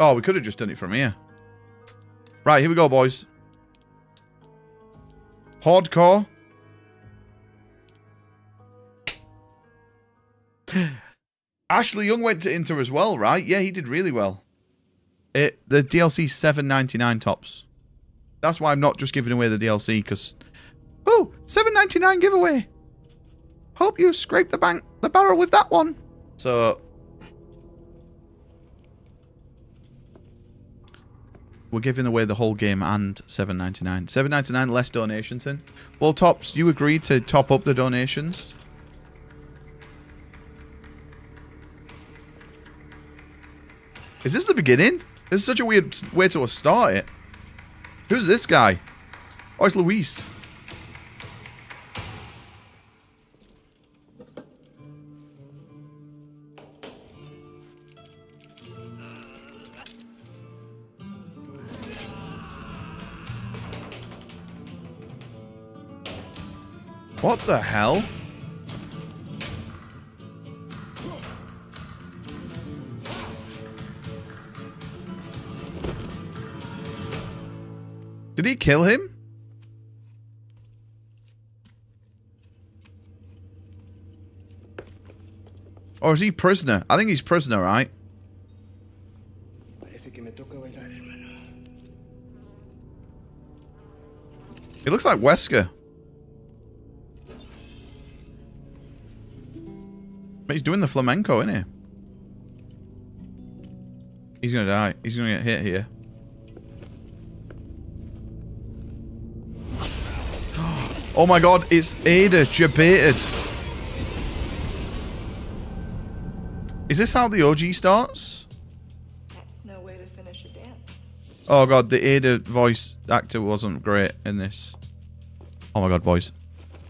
Oh, we could have just done it from here. Right, here we go, boys. Hardcore. Ashley Young went to Inter as well, right? Yeah, he did really well. It the DLC seven ninety nine tops. That's why I'm not just giving away the DLC because oh, oh seven ninety nine giveaway. Hope you scrape the bank the barrel with that one. So we're giving away the whole game and seven ninety nine. Seven ninety nine less donations in. Well, tops, you agreed to top up the donations. Is this the beginning? This is such a weird way to start it. Who's this guy? Oh, it's Luis. What the hell? Did he kill him? Or is he prisoner? I think he's prisoner, right? He looks like Wesker. But he's doing the flamenco, isn't he? He's gonna die. He's gonna get hit here. Oh my god, it's Ada debated. Is this how the OG starts? That's no way to finish a dance. Oh god, the Ada voice actor wasn't great in this. Oh my god, boys.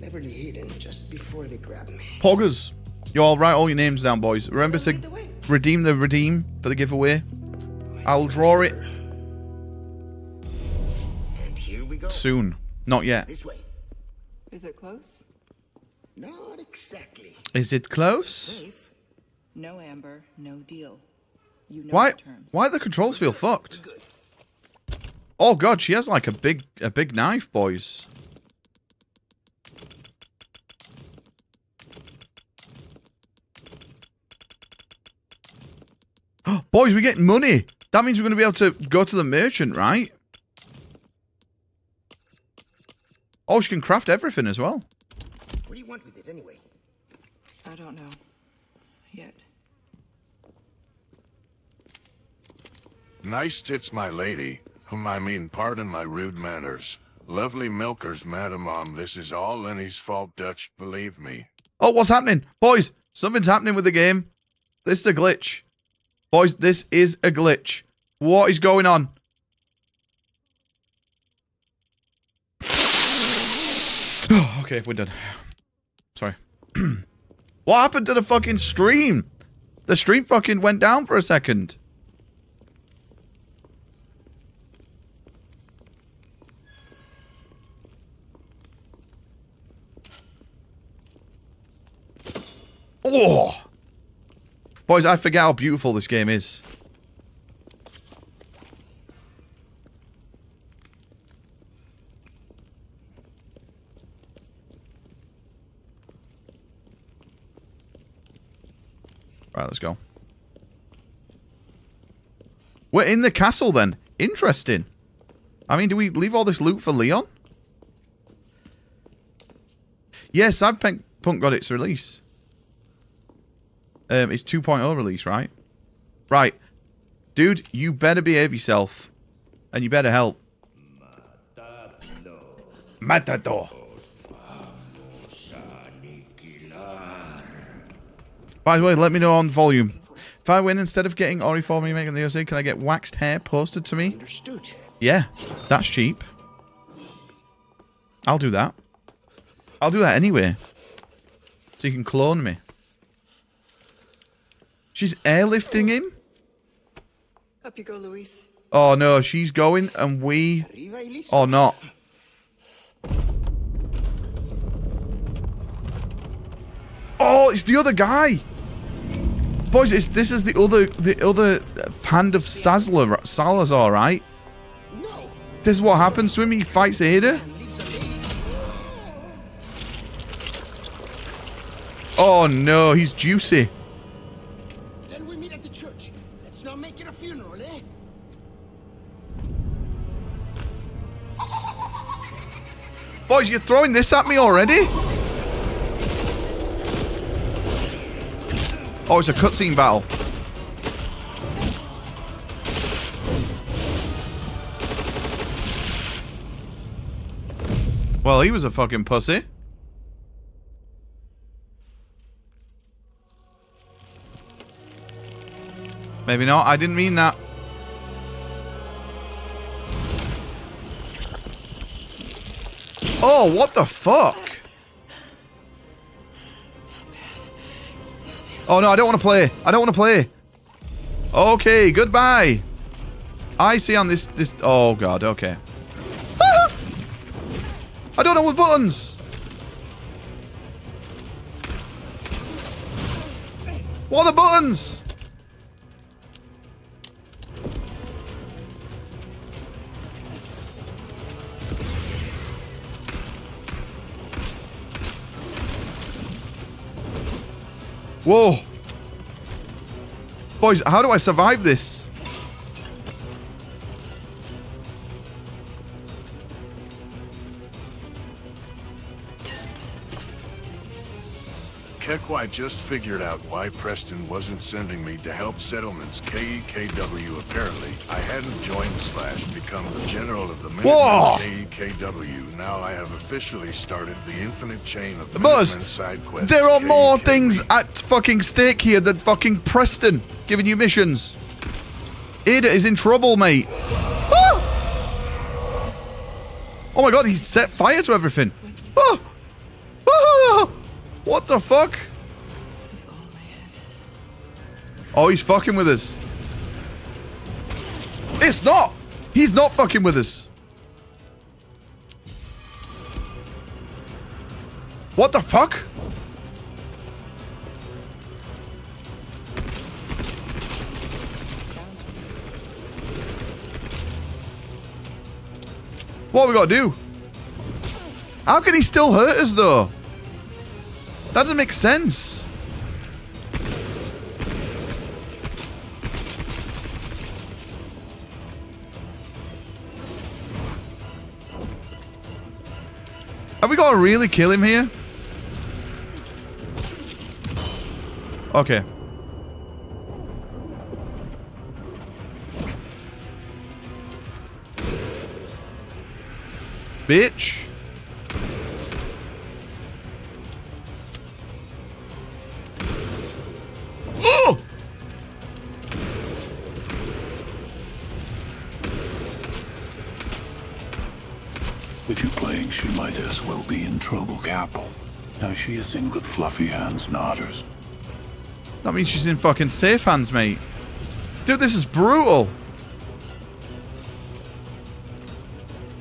no, cleverly hidden just before they grabbed me. Poggers, you all write all your names down, boys. Remember to the redeem the redeem for the giveaway. I'll draw it And here we go. soon. Not yet. This way. Is it close? Not exactly. Is it close? Safe. No amber, no deal. You know Why? the terms. Why do the controls feel fucked? Good. Oh god, she has like a big, a big knife, boys. boys, we're getting money. That means we're going to be able to go to the merchant, right? Oh, she can craft everything as well. What do you want with it anyway? I don't know. Yet. Nice tits, my lady. Whom I mean, pardon my rude manners. Lovely milkers, madam, um, this is all Lenny's fault, Dutch, believe me. Oh, what's happening? Boys, something's happening with the game. This is a glitch. Boys, this is a glitch. What is going on? Oh, okay, we're done. Sorry. what happened to the fucking stream? The stream fucking went down for a second. Oh! Boys, I forget how beautiful this game is. Right, let's go. We're in the castle then. Interesting. I mean, do we leave all this loot for Leon? Yes, Cyberpunk Punk got its release. Um, it's 2.0 release, right? Right. Dude, you better behave yourself. And you better help. Matador. By the way, let me know on volume. If I win, instead of getting Ori for me making the OC, can I get waxed hair posted to me? Understood. Yeah, that's cheap. I'll do that. I'll do that anyway. So you can clone me. She's airlifting him? Up you go, Luis. Oh no, she's going and we... Arriba y listo. Or not. Oh, it's the other guy. Boys, it's, this is the other the other hand of Sazla, Salazar, right? No. This is what happens to him. He fights Ada. Oh no, he's juicy. Boys, you're throwing this at me already? Oh, it's a cutscene battle. Well, he was a fucking pussy. Maybe not. I didn't mean that. Oh, what the fuck? Oh no, I don't want to play. I don't want to play. Okay, goodbye. I see on this this. Oh god. Okay. I don't know what buttons. What are the buttons? Whoa. Boys, how do I survive this? Kekwai just figured out why Preston wasn't sending me to help settlements KEKW apparently. I hadn't joined slash become the general of the! Minutemen KEKW. Now I have officially started the infinite chain of Buzz, side quests. There are more things at fucking stake here than fucking Preston giving you missions. Ada is in trouble, mate. Ah! Oh my god, he set fire to everything. Ah! Ah! What the fuck? Oh, he's fucking with us. It's not. He's not fucking with us. What the fuck? What we got to do? How can he still hurt us though? That doesn't make sense. Have we got to really kill him here? Okay. Bitch. Be in trouble, Capel. Now she is in good fluffy hands, Nodders. That means she's in fucking safe hands, mate. Dude, this is brutal.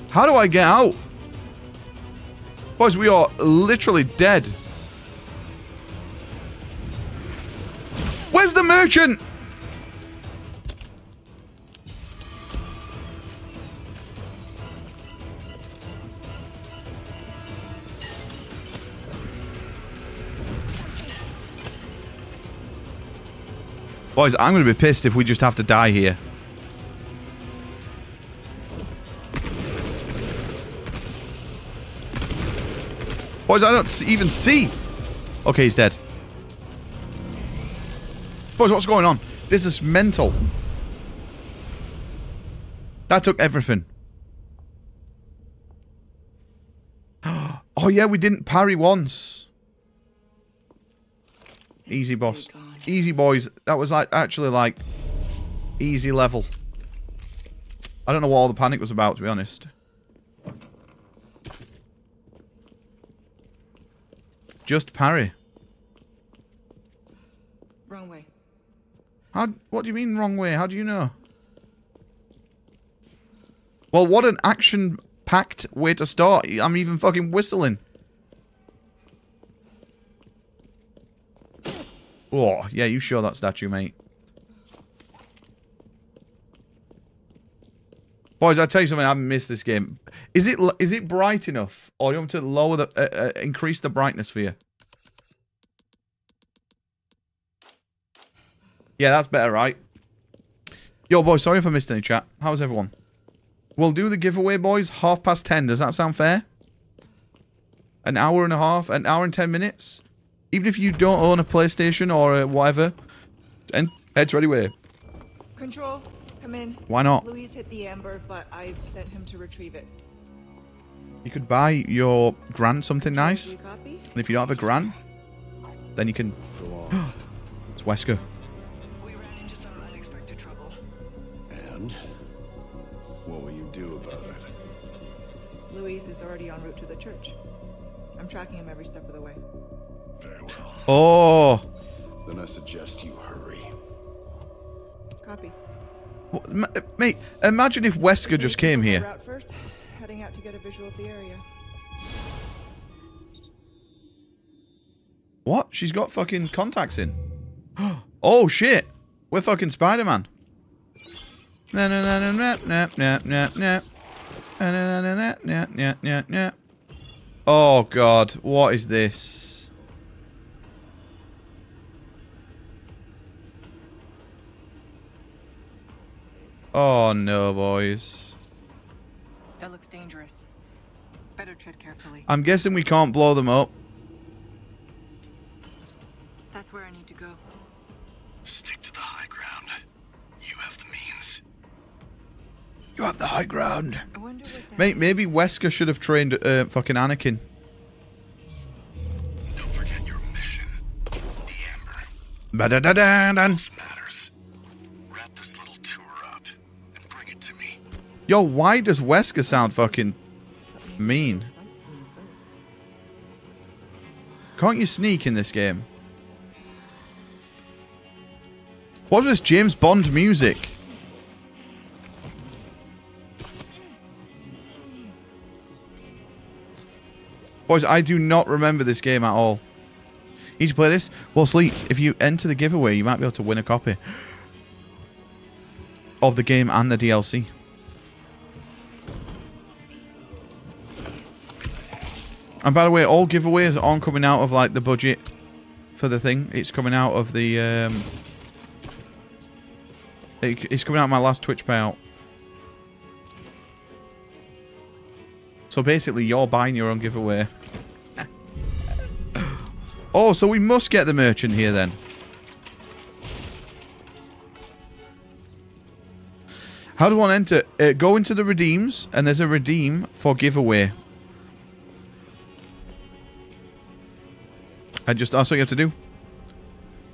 How do I get out? Boys, we are literally dead. Where's the merchant? Boys, I'm going to be pissed if we just have to die here. Boys, I don't even see. Okay, he's dead. Boys, what's going on? This is mental. That took everything. Oh, yeah, we didn't parry once. Easy, boss. Easy, boys. That was like actually like easy level. I don't know what all the panic was about, to be honest. Just parry. Wrong way. How? What do you mean wrong way? How do you know? Well, what an action-packed way to start. I'm even fucking whistling. Oh, yeah, you show that statue, mate. Boys, I tell you something. I missed this game. Is it is it bright enough, or do you want to lower the uh, uh, increase the brightness for you? Yeah, that's better, right? Yo, boys, sorry if I missed any chat. How's everyone? We'll do the giveaway, boys. Half past ten. Does that sound fair? An hour and a half, an hour and ten minutes. Even if you don't own a PlayStation or a whatever, and head to anyway. Control, come in. Why not? Luis hit the amber, but I've sent him to retrieve it. You could buy your gran something Do nice. you copy? And if you don't have a gran, then you can. it's Wesker. We ran into some unexpected trouble. And? What will you do about it? Luis is already en route to the church. I'm tracking him every step of the way. Oh. Then I suggest you hurry. Copy. Well, mate, imagine if Wesker just came here. Route first, heading out to get a visual of the area. What? She's got fucking contacts in. oh shit! We're fucking Spider-Man. Oh god, what is this? Oh no, boys. That looks dangerous. Better tread carefully. I'm guessing we can't blow them up. That's where I need to go. Stick to the high ground. You have the means. You have the high ground. I wonder what that Mate, maybe Wesker should have trained uh, fucking Anakin. Don't forget your mission. The Amber. Ba-da-da-da-dan. This matters. Yo, why does Wesker sound fucking mean? Can't you sneak in this game? What's this James Bond music? Boys, I do not remember this game at all. You need to play this? Well, Sleets, if you enter the giveaway, you might be able to win a copy of the game and the DLC. And by the way, all giveaways aren't coming out of like the budget for the thing. It's coming out of the um it, it's coming out of my last Twitch payout. So basically you're buying your own giveaway. oh, so we must get the merchant here then. How do one enter? Uh, go into the redeems and there's a redeem for giveaway. And just that's what you have to do.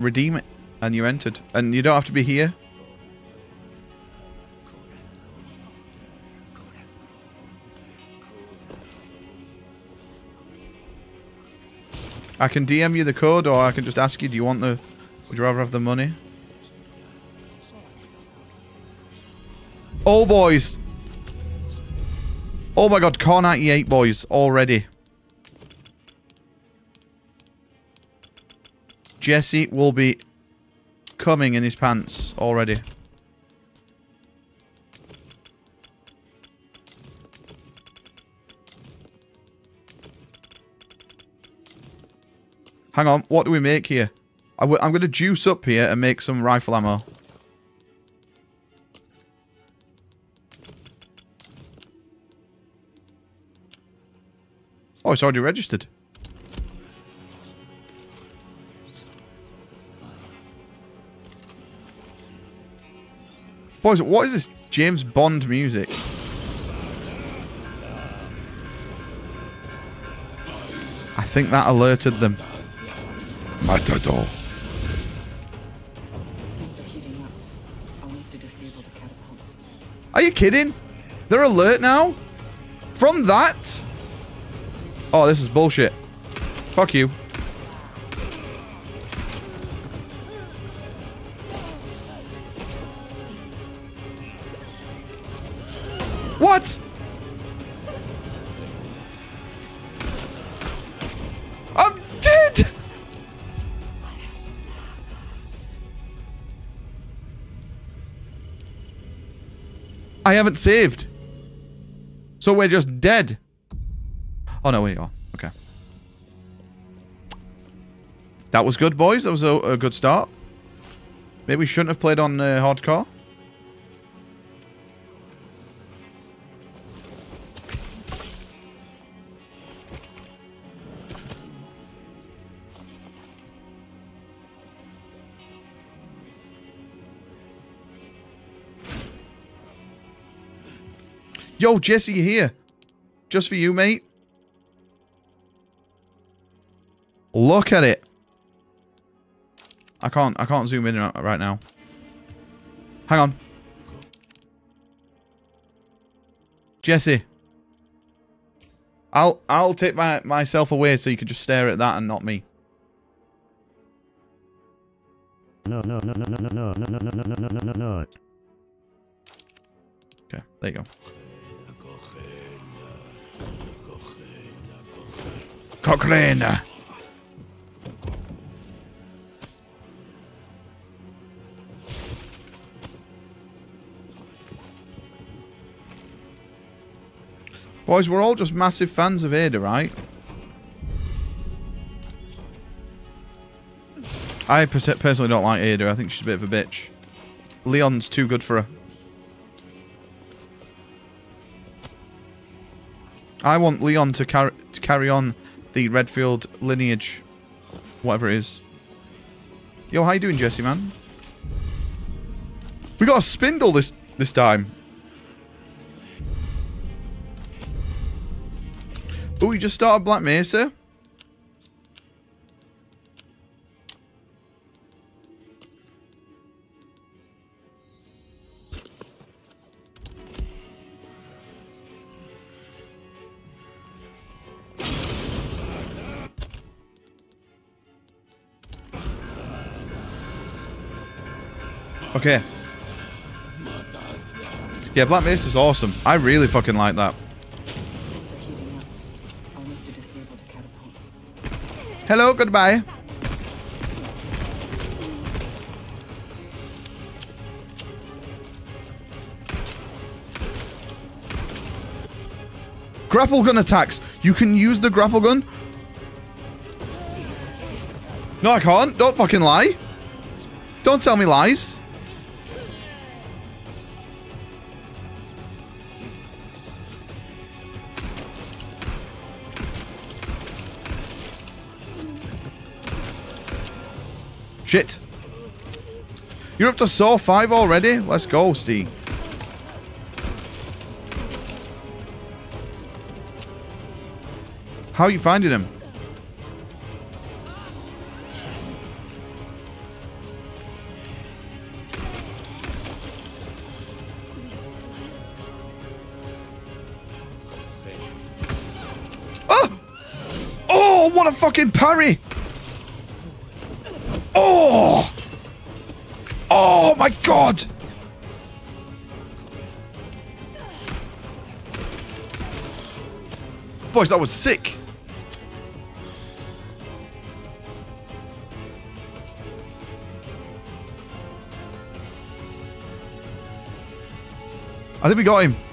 Redeem it, and you're entered. And you don't have to be here. I can DM you the code, or I can just ask you, do you want the... Would you rather have the money? Oh, boys. Oh my god, Car 98, boys, already. Jesse will be coming in his pants already. Hang on, what do we make here? I w I'm going to juice up here and make some rifle ammo. Oh, it's already registered. Boys, what is this James Bond music? I think that alerted them. Matador. Are you kidding? They're alert now? From that? Oh, this is bullshit. Fuck you. What? I'm dead! I haven't saved. So we're just dead. Oh, no, we are. Okay. That was good, boys. That was a, a good start. Maybe we shouldn't have played on uh, hardcore. Yo, Jesse here. Just for you, mate. Look at it. I can't I can't zoom in right now. Hang on. Jesse. I'll I'll take my myself away so you can just stare at that and not me. No, no, no, no, no, no, no, no, no, no, no, no, no, no, no. Okay, there you go. Cochrane. Boys, we're all just massive fans of Ada, right? I personally don't like Ada. I think she's a bit of a bitch. Leon's too good for her. I want Leon to, car to carry on the Redfield lineage. Whatever it is. Yo, how you doing, Jesse, man? We got a spindle this this time. Oh, we just started Black Mesa. Okay. Yeah, Black Mesa is awesome. I really fucking like that. Hello, goodbye. Grapple gun attacks. You can use the grapple gun. No, I can't. Don't fucking lie. Don't tell me lies. Shit. You're up to Saw 5 already? Let's go, Steve. How are you finding him? Oh! Oh, what a fucking parry! God! Boys, that was sick. I think we got him.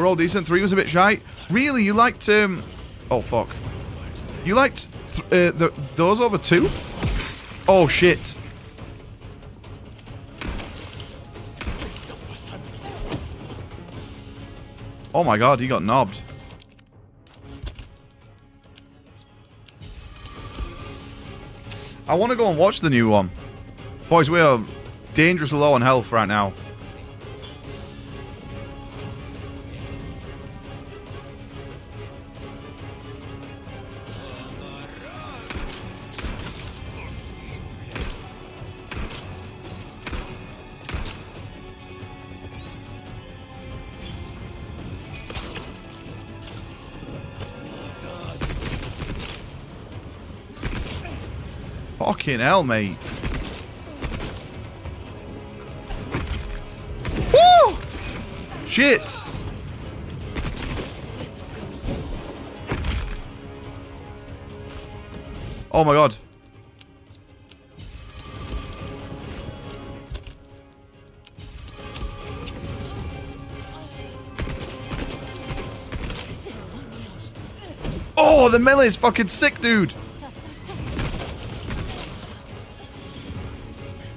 We're all decent. Three was a bit shy. Really, you liked um? Oh fuck. You liked th uh, the, those over two? Oh shit. Oh my god, he got knobbed. I want to go and watch the new one. Boys, we are dangerously low on health right now. Fucking hell, mate. Woo! Shit! Oh my god. Oh, the melee is fucking sick, dude.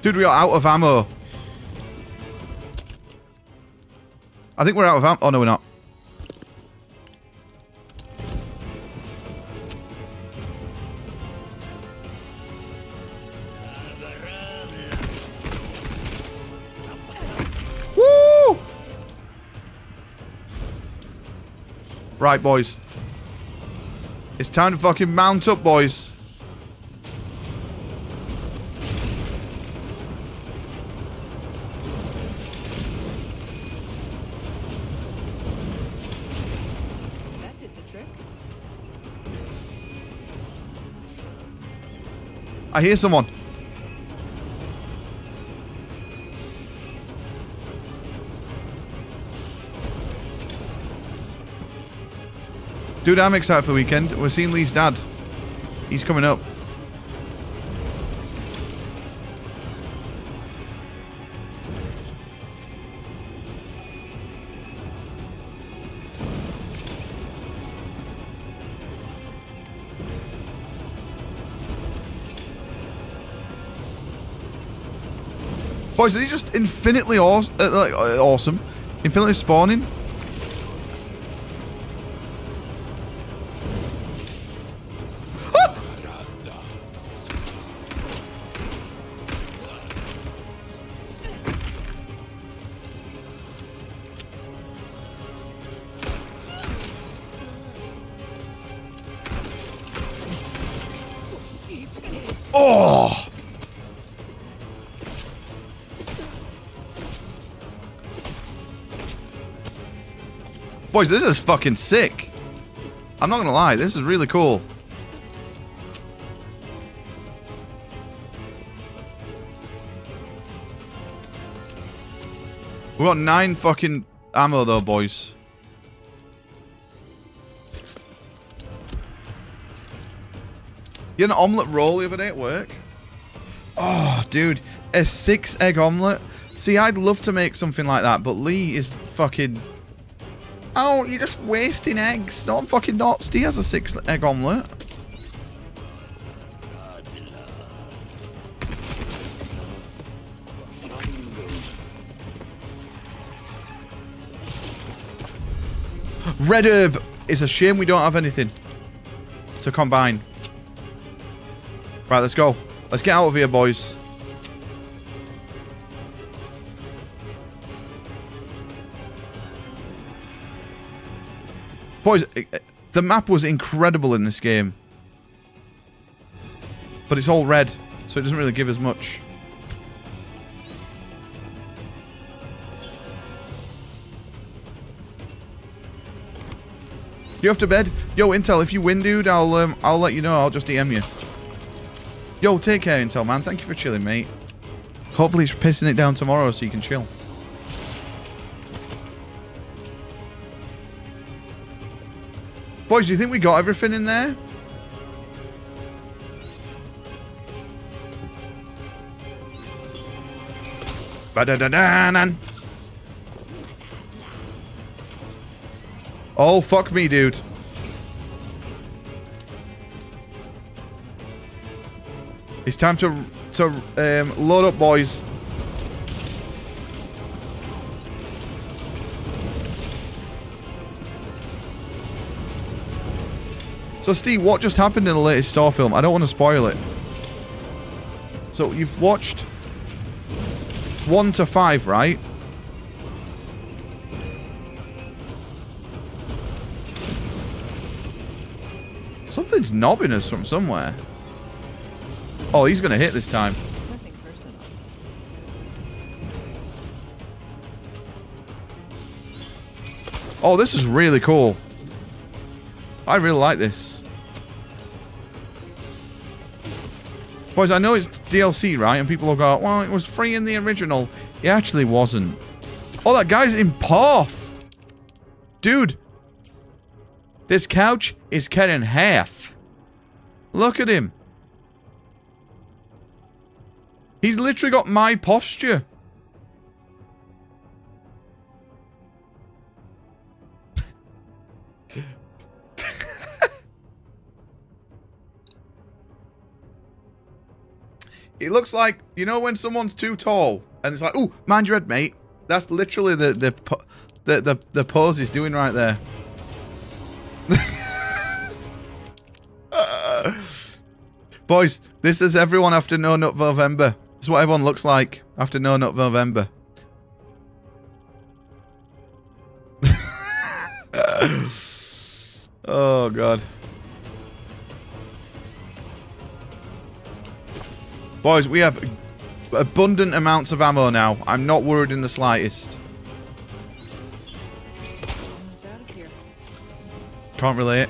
Dude, we are out of ammo. I think we're out of ammo. Oh, no, we're not. Woo! Right, boys. It's time to fucking mount up, boys. I hear someone. Dude, I'm excited for the weekend. We're seeing Lee's dad. He's coming up. Boys, are these just infinitely uh, like, uh, awesome? Infinitely spawning? Boys, this is fucking sick. I'm not gonna lie, this is really cool. We got nine fucking ammo though, boys. You had an omelette roll the other day at work? Oh, dude, a six egg omelette. See, I'd love to make something like that, but Lee is fucking. Oh, you're just wasting eggs. No, I'm fucking not. Steve has a six egg omelette. Red herb. It's a shame we don't have anything to combine. Right, let's go. Let's get out of here, boys. Boys, eh, eh, the map was incredible in this game. But it's all red, so it doesn't really give us much. You off to bed? Yo, Intel, if you win, dude, I'll um, I'll let you know. I'll just DM you. Yo, take care, Intel, man. Thank you for chilling, mate. Hopefully he's pissing it down tomorrow so you can chill. Boys, do you think we got everything in there? Ba-da-da-da-nan. Oh, fuck me, dude. It's time to to um, load up, boys. So, Steve, what just happened in the latest Star film? I don't want to spoil it. So, you've watched one to five, right? Something's knobbing us from somewhere. Oh, he's going to hit this time. Oh, this is really cool. I really like this. Boys, I know it's DLC, right? And people will go, well, it was free in the original. It actually wasn't. Oh, that guy's in Porth. Dude. This couch is cut in half. Look at him. He's literally got my posture. It looks like, you know when someone's too tall and it's like, oh, mind your head, mate. That's literally the the the the, the pose he's doing right there. Boys, this is everyone after No Nut November. This is what everyone looks like after No Nut November. oh god. Boys, we have abundant amounts of ammo now. I'm not worried in the slightest. Can't relate.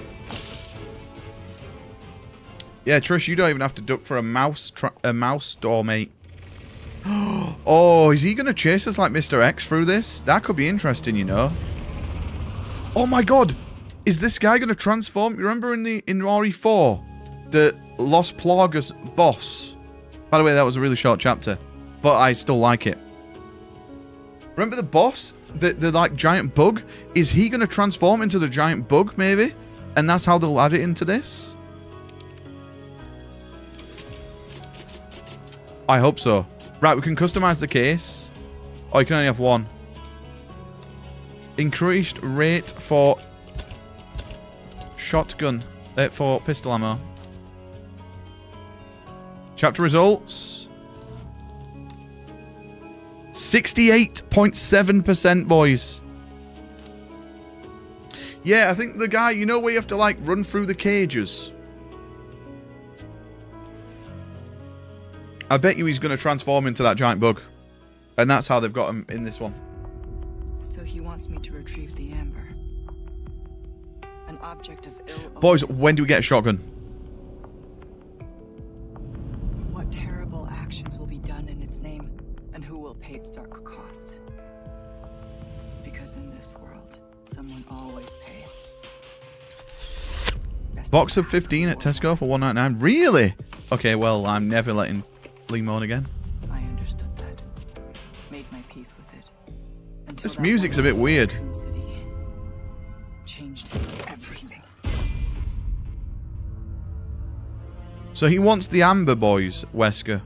Yeah, Trish, you don't even have to duck for a mouse a mouse door, mate. oh, is he going to chase us like Mr. X through this? That could be interesting, you know. Oh my god! Is this guy going to transform? You remember in the in RE4? The Los Plagas boss? By the way, that was a really short chapter. But I still like it. Remember the boss? The, the like giant bug? Is he going to transform into the giant bug, maybe? And that's how they'll add it into this? I hope so. Right, we can customize the case. Oh, you can only have one. Increased rate for shotgun. Uh, for pistol ammo. Chapter results. 68.7% boys. Yeah, I think the guy, you know where you have to like run through the cages? I bet you he's going to transform into that giant bug. And that's how they've got him in this one. So he wants me to retrieve the amber. An object of ill. Boys, when do we get a shotgun? Box of 15 at. Tesco for 199. Really? Okay, well, I'm never letting Lee moan again. I understood that. Made my peace with it. Until This music's a bit weird. Changed everything. So he wants the Amber Boys, Wesker,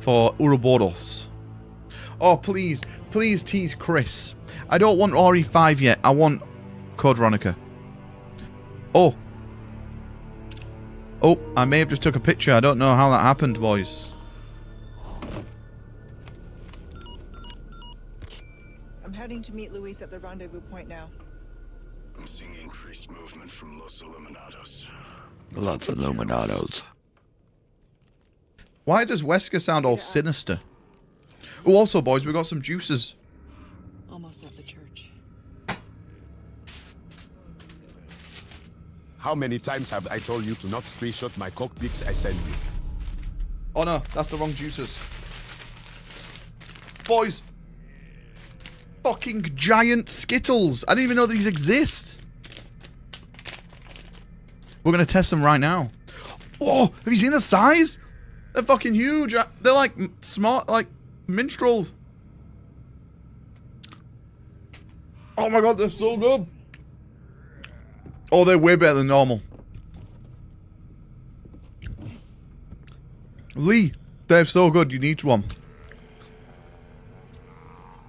for Ouroboros. Oh, please, please tease Chris. I don't want RE5 yet. I want Code Veronica. Oh. Oh, I may have just took a picture. I don't know how that happened, boys. I'm heading to meet Luis at the rendezvous point now. I'm seeing increased movement from Los Illuminados. Lots of Illuminados. Why does Wesker sound all sinister? Oh, also, boys, we got some juices. How many times have I told you to not screenshot my cockpits I send you? Oh no, that's the wrong juices. Boys. Fucking giant Skittles. I didn't even know these exist. We're to test them right now. Oh, have you seen the size? They're fucking huge. Uh, They're like smart, like minstrels. Oh my god, they're so good. Oh, they're way better than normal. Lee, they're so good. You need one.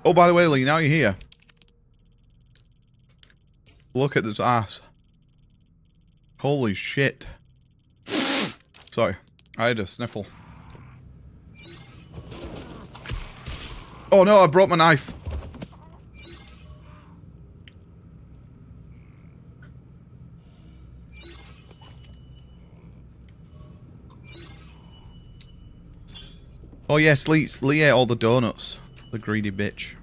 Oh, by the way, Lee, now you're here. Look at this ass. Holy shit. Sorry, I had a sniffle. Oh no, I broke my knife. Oh yes, Lee, Lee ate all the donuts. The greedy bitch.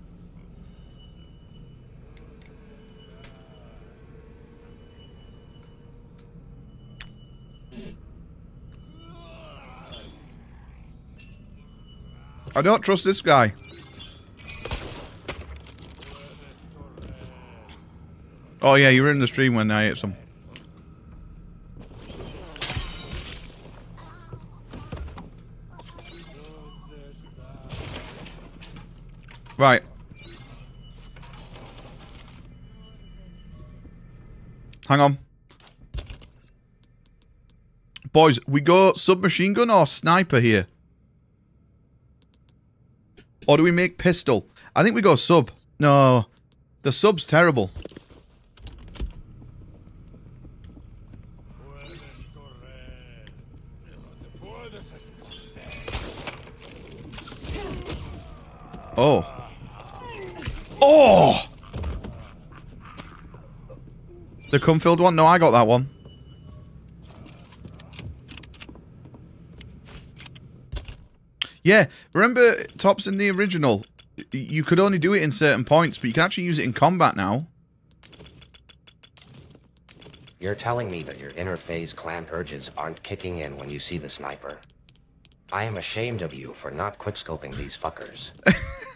I don't trust this guy. Oh yeah, you were in the stream when I ate some. Right. Hang on. Boys, we go submachine gun or sniper here? Or do we make pistol? I think we go sub. No. The sub's terrible. Oh. Oh! The cum-filled one? No, I got that one. Yeah, remember Tops in the original? You could only do it in certain points, but you can actually use it in combat now. You're telling me that your inner FaZe Clan urges aren't kicking in when you see the sniper. I am ashamed of you for not quickscoping these fuckers.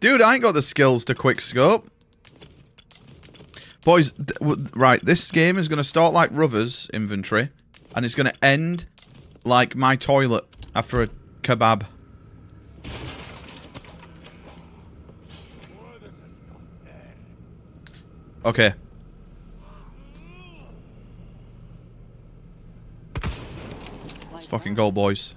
Dude, I ain't got the skills to quick scope. Boys, right, this game is going to start like Rovers inventory, and it's going to end like my toilet after a kebab. Okay. Let's fucking go, boys.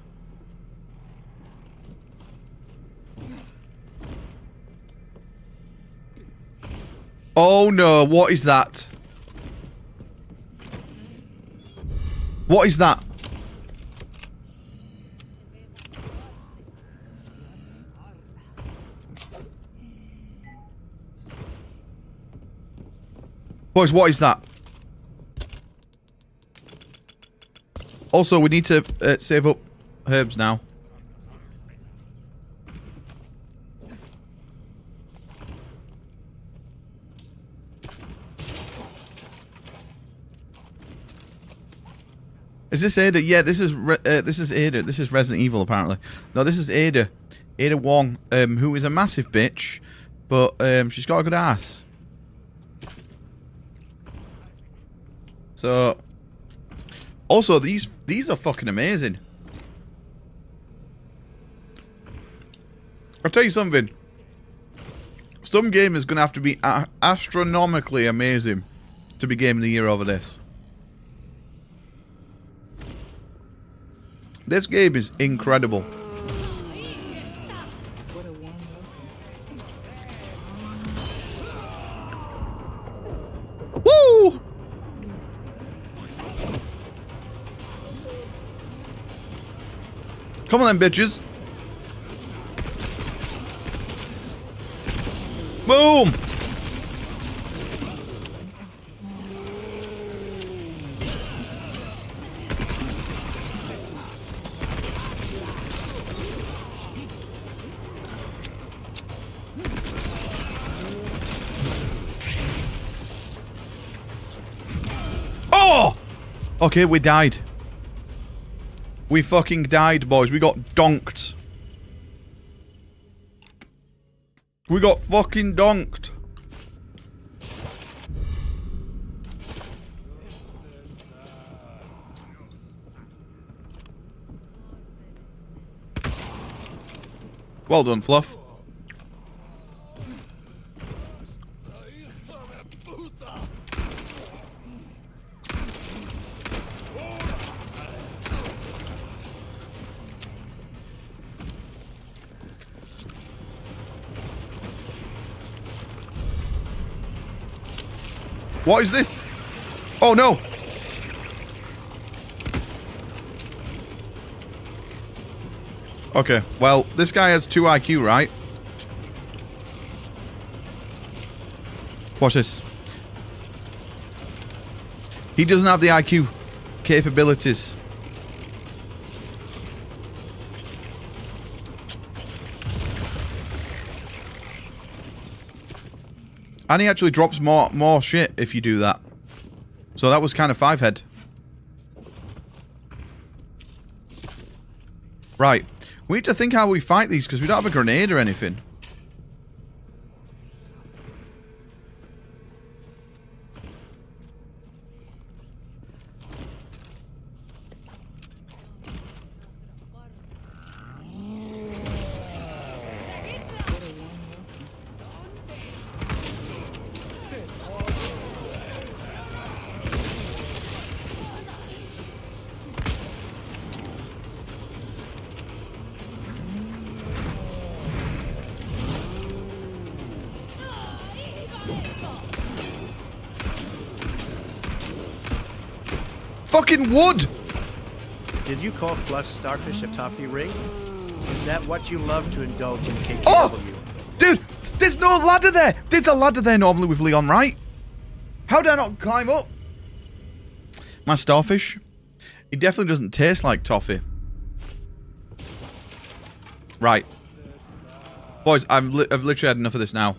Oh no, what is that? What is that? Boys, what is that? Also, we need to uh, save up herbs now. Is this Ada? Yeah, this is Re uh, this is Ada. This is Resident Evil apparently. No, this is Ada. Ada Wong, um, who is a massive bitch, but um, she's got a good ass. So, also these these are fucking amazing. I'll tell you something. Some game is gonna have to be astronomically amazing to be game of the year over this. This game is incredible. Woo! Come on then, bitches. Boom! Oh! Okay, we died. We fucking died, boys. We got donked. We got fucking donked. Well done, Fluff. What is this? Oh no! Okay, well, this guy has 2 IQ, right? Watch this. He doesn't have the IQ capabilities. And he actually drops more more shit if you do that. So that was kind of five head. Right. We need to think how we fight these because we don't have a grenade or anything. Wood! Did you call flush starfish a toffee ring? Is that what you love to indulge in KKW? Oh! Dude, there's no ladder there! There's a ladder there normally with Leon, right? How did I not climb up? My starfish? It definitely doesn't taste like toffee. Right. Boys, I've, li I've literally had enough of this now.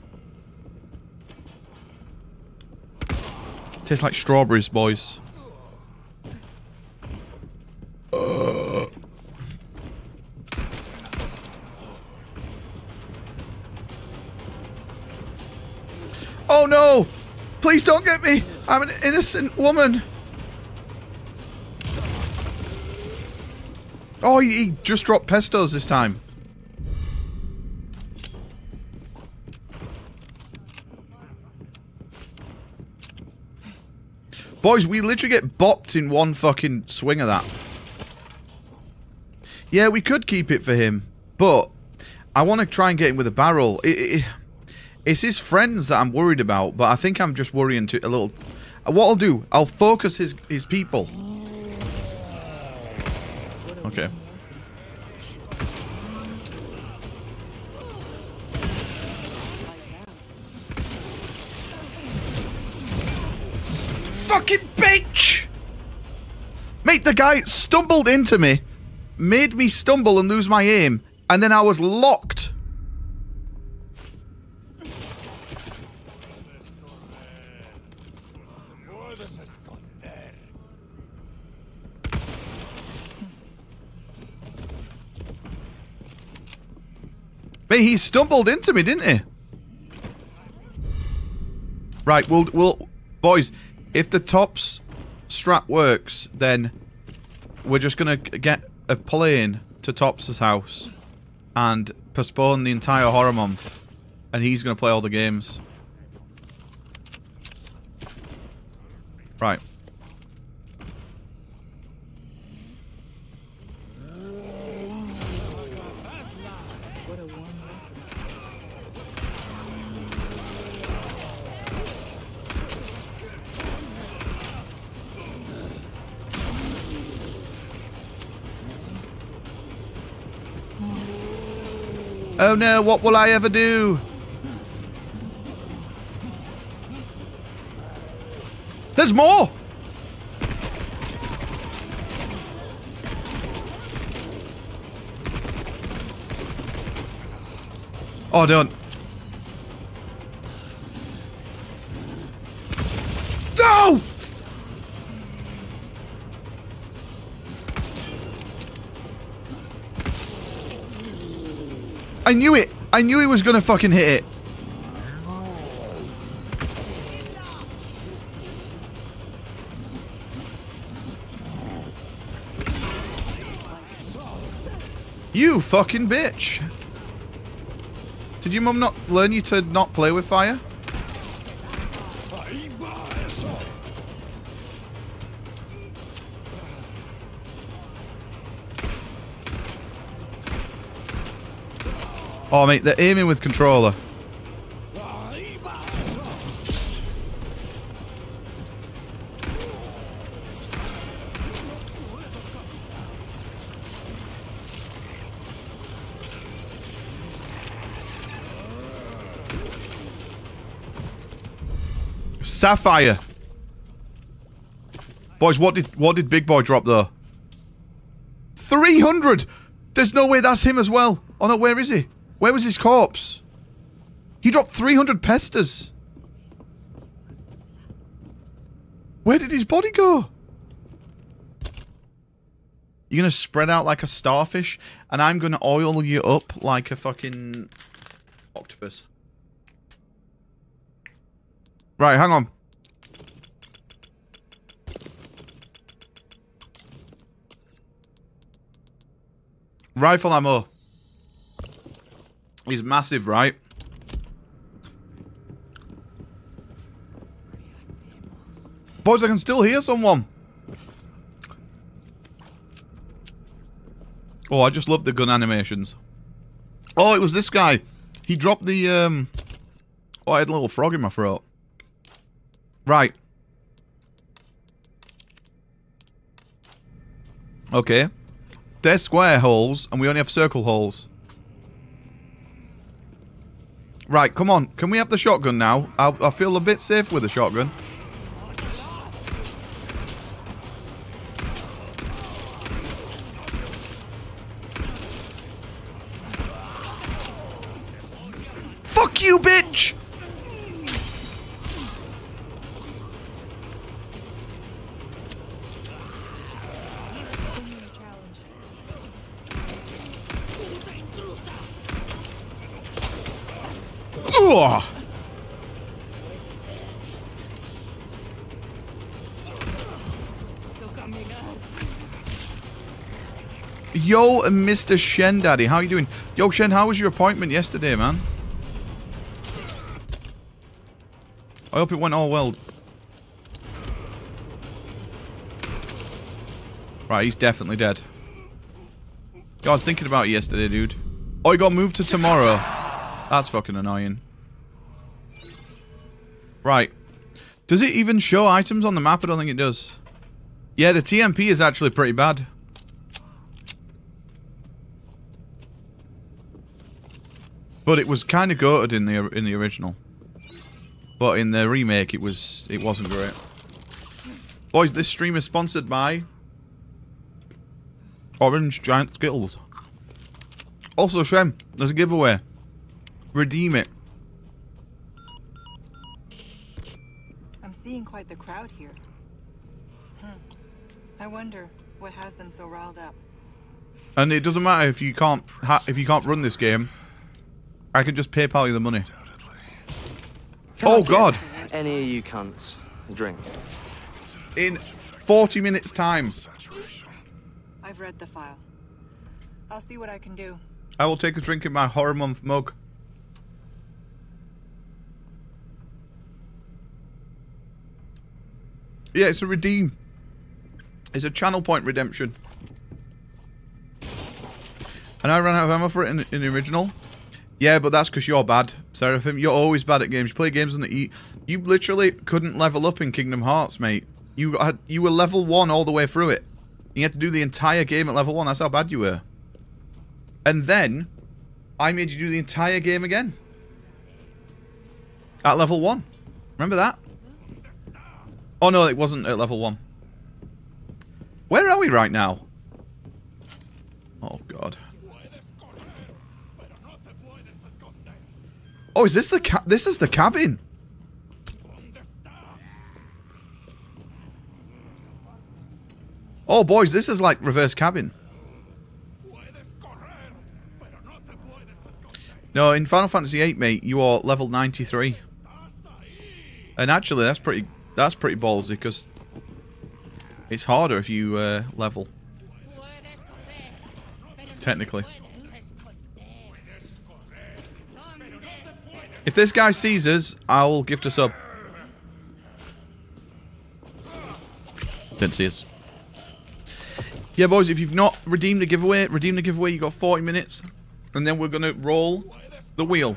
Tastes like strawberries, boys. Oh no! Please don't get me! I'm an innocent woman! Oh, he, just dropped pestos this time. Boys, we literally get bopped in one fucking swing of that. Yeah, we could keep it for him, but I want to try and get him with a barrel. It, it, it's his friends that I'm worried about, but I think I'm just worrying to a little. What I'll do, I'll focus his his people. Okay. Fucking bitch! Mate, the guy stumbled into me, made me stumble and lose my aim, and then I was locked. Mate, he stumbled into me, didn't he? Right, we'll, we'll, boys, if the tops strap works, then we're just gonna get a plane to Tops' house and postpone the entire horror month, and he's gonna play all the games. Right. Oh no, what will I ever do? There's more! Oh, don't. I knew it! I knew he was gonna fucking hit it. You fucking bitch! Did your mum not learn you to not play with fire? Oh, mate, they're aiming with controller. Sapphire. Boys, what did what did Big Boy drop though? 300! There's no way that's him as well. Oh no, where is he? Where was his corpse? He dropped 300 pestas. Where did his body go? You're gonna spread out like a starfish, and I'm gonna oil you up like a fucking octopus. Right, hang on. Rifle ammo. Is massive, right? Boys, I can still hear someone. Oh, I just love the gun animations. Oh, it was this guy. He dropped the, um... Oh, I had a little frog in my throat. Right. Okay. They're square holes, and we only have circle holes. Right, come on. Can we have the shotgun now? I, I feel a bit safe with the shotgun. Fuck you, bitch! Ugh. Yo, Mr. Shen Daddy, how are you doing? Yo, Shen, how was your appointment yesterday, man? I hope it went all well. Right, he's definitely dead. Yo, I was thinking about it yesterday, dude. Oh, he got moved to tomorrow. That's fucking annoying. Right. Does it even show items on the map? I don't think it does. Yeah, the TMP is actually pretty bad. But it was kind of goated in the in the original. But in the remake, it was it wasn't great. Boys, this stream is sponsored by Orange Giant Skittles. Also, Shem, there's a giveaway. Redeem it. I'm seeing quite the crowd here. Hmm. I wonder what has them so riled up. And it doesn't matter if you can't if you can't run this game. I can just PayPal you the money. Can oh God! Any of you cunts a drink? In 40 minutes time. I've read the file. I'll see what I can do. I will take a drink in my horror month mug. Yeah, it's a redeem. It's a channel point redemption. And I ran out of ammo for it in, in the original. Yeah, but that's because you're bad, Seraphim. You're always bad at games. You play games the E. You literally couldn't level up in Kingdom Hearts, mate. You had you were level one all the way through it. You had to do the entire game at level one. That's how bad you were. And then I made you do the entire game again. At level one. Remember that? Oh no, it wasn't at level one. Where are we right now? Oh god. Oh, is this the ca this is the cabin? Oh boys, this is like reverse cabin. No, in Final Fantasy VIII, mate, you are level 93. And actually, that's pretty that's pretty ballsy because it's harder if you uh, level. Technically. If this guy sees us, I'll gift us up. Didn't see us. Yeah, boys, if you've not redeemed the giveaway, redeem the giveaway. you got 40 minutes. And then we're going to roll the wheel.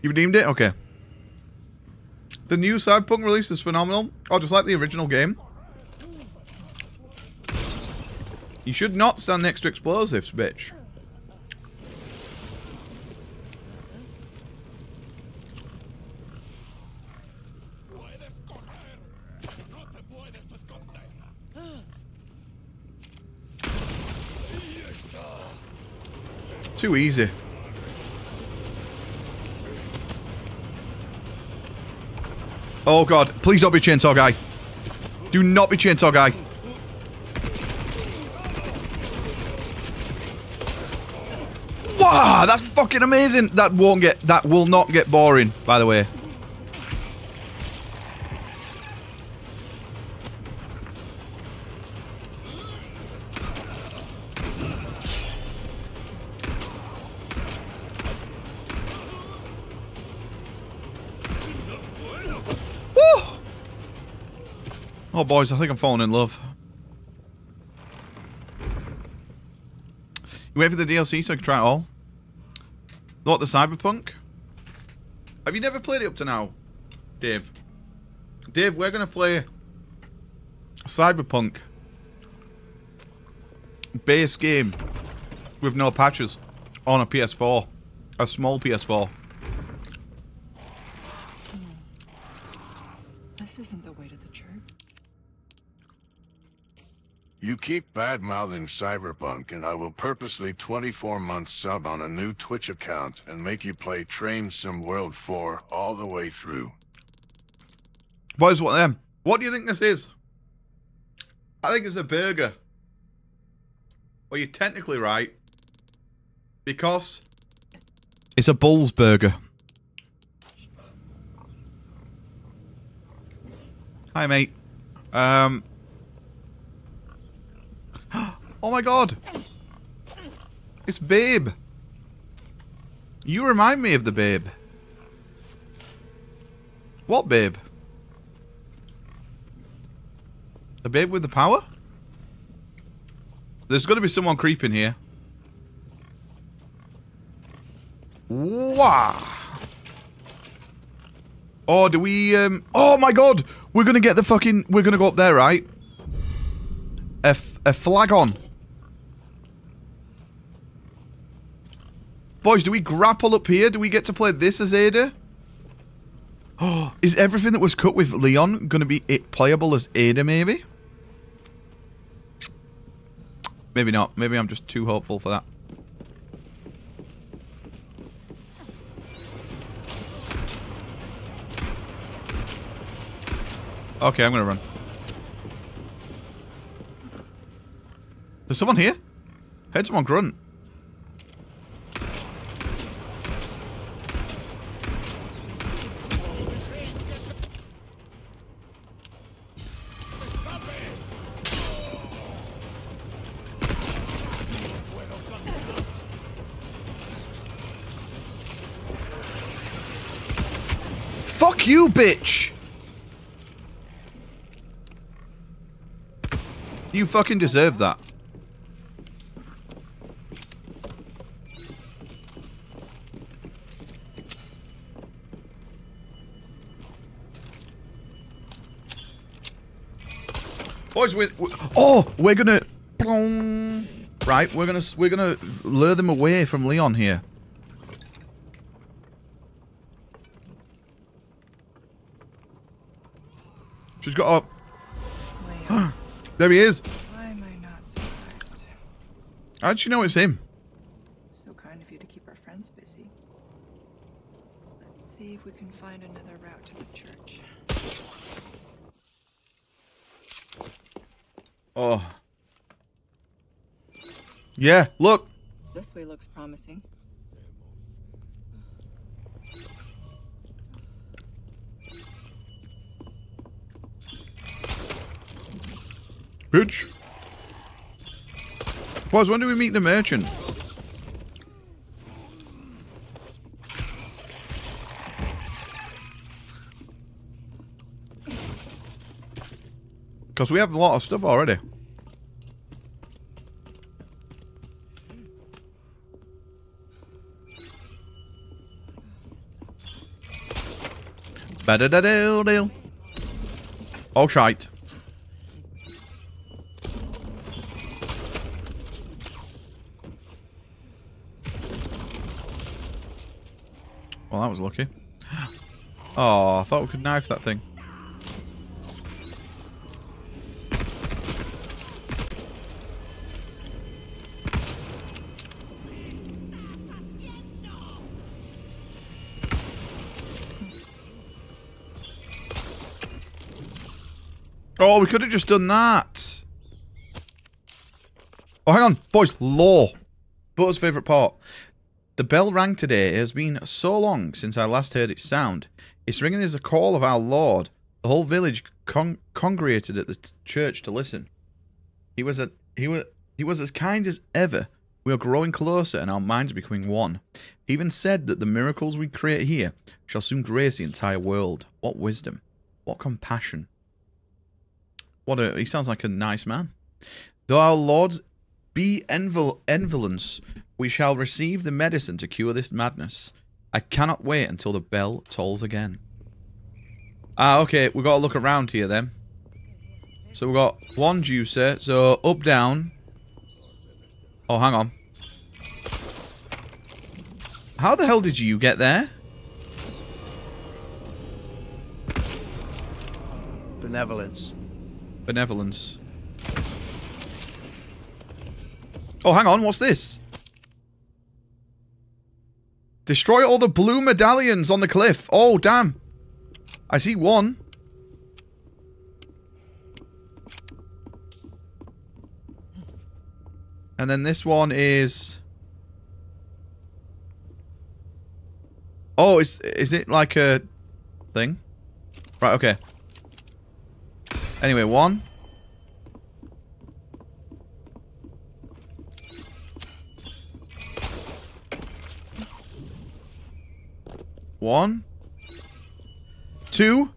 You redeemed it? Okay. The new Cyberpunk release is phenomenal. Oh, just like the original game. You should not stand next to explosives, bitch. Too easy. Oh god, please don't be chainsaw guy. Do not be chainsaw guy. Wow, that's fucking amazing. That won't get that will not get boring, by the way. Oh boys, I think I'm falling in love. You wait for the DLC so I can try it all? What, the Cyberpunk? Have you never played it up to now, Dave? Dave, we're going to play Cyberpunk. Base game with no patches on a PS4. A small PS4. This isn't the way to the church. You keep bad-mouthing Cyberpunk, and I will purposely 24 months sub on a new Twitch account and make you play Train Sim World 4 all the way through. Boys, what them? What do you think this is? I think it's a burger. Well, you're technically right. Because it's a bull's burger. Hi, mate. Um. Oh my god. It's Babe. You remind me of the Babe. What Babe? The Babe with the power? There's got to be someone creeping here. Wow. Oh, do we, um... Oh, my God! We're gonna get the fucking... We're gonna go up there, right? A, a flag on. Boys, do we grapple up here? Do we get to play this as Ada? Oh, is everything that was cut with Leon gonna be it playable as Ada, maybe? Maybe not. Maybe I'm just too hopeful for that. Okay, I'm gonna run. There's someone here? Heard someone grunt. Fuck you, bitch! You fucking deserve that. Boys, we're, we oh, we're gonna, right? We're gonna we're gonna lure them away from Leon here. She's got a. there he is. Why am I not surprised? How'd she know it's him? So kind of you to keep our friends busy. Let's see if we can find another route to the church. Oh. Yeah, look. This way looks promising. Bitch. Boys, when do we meet the merchant? Because we have a lot of stuff already. Ba-da-da-do-do. Oh, shite. Well, that was lucky. Oh, I thought we could knife that thing. Oh, we could have just done that. Oh, hang on. Boys, law. Butter's favourite part. The bell rang today. It has been so long since I last heard its sound. It's ringing as the call of our Lord. The whole village con congregated at the church to listen. He was a he was he was as kind as ever. We are growing closer and our minds are becoming one. He even said that the miracles we create here shall soon grace the entire world. What wisdom. What compassion. What a he sounds like a nice man. Though our Lord's be envel envolence, we shall receive the medicine to cure this madness. I cannot wait until the bell tolls again. Ah, okay, we've got to look around here then. So we've got one juicer, so up, down. Oh, hang on. How the hell did you get there? Benevolence. Benevolence. Oh, hang on, what's this? Destroy all the blue medallions on the cliff. Oh, damn. I see one. And then this one is... Oh, is, is it like a thing? Right, okay. Anyway, one. One. Two.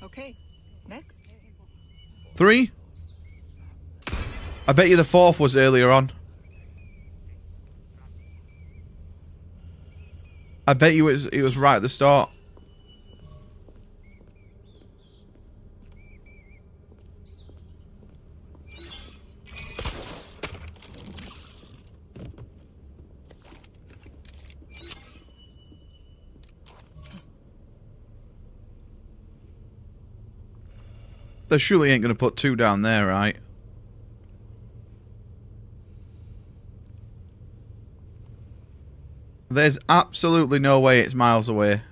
Okay, next. Three. I bet you the fourth was earlier on. I bet you it was, it was right at the start. They surely ain't going to put two down there, right? There's absolutely no way it's miles away.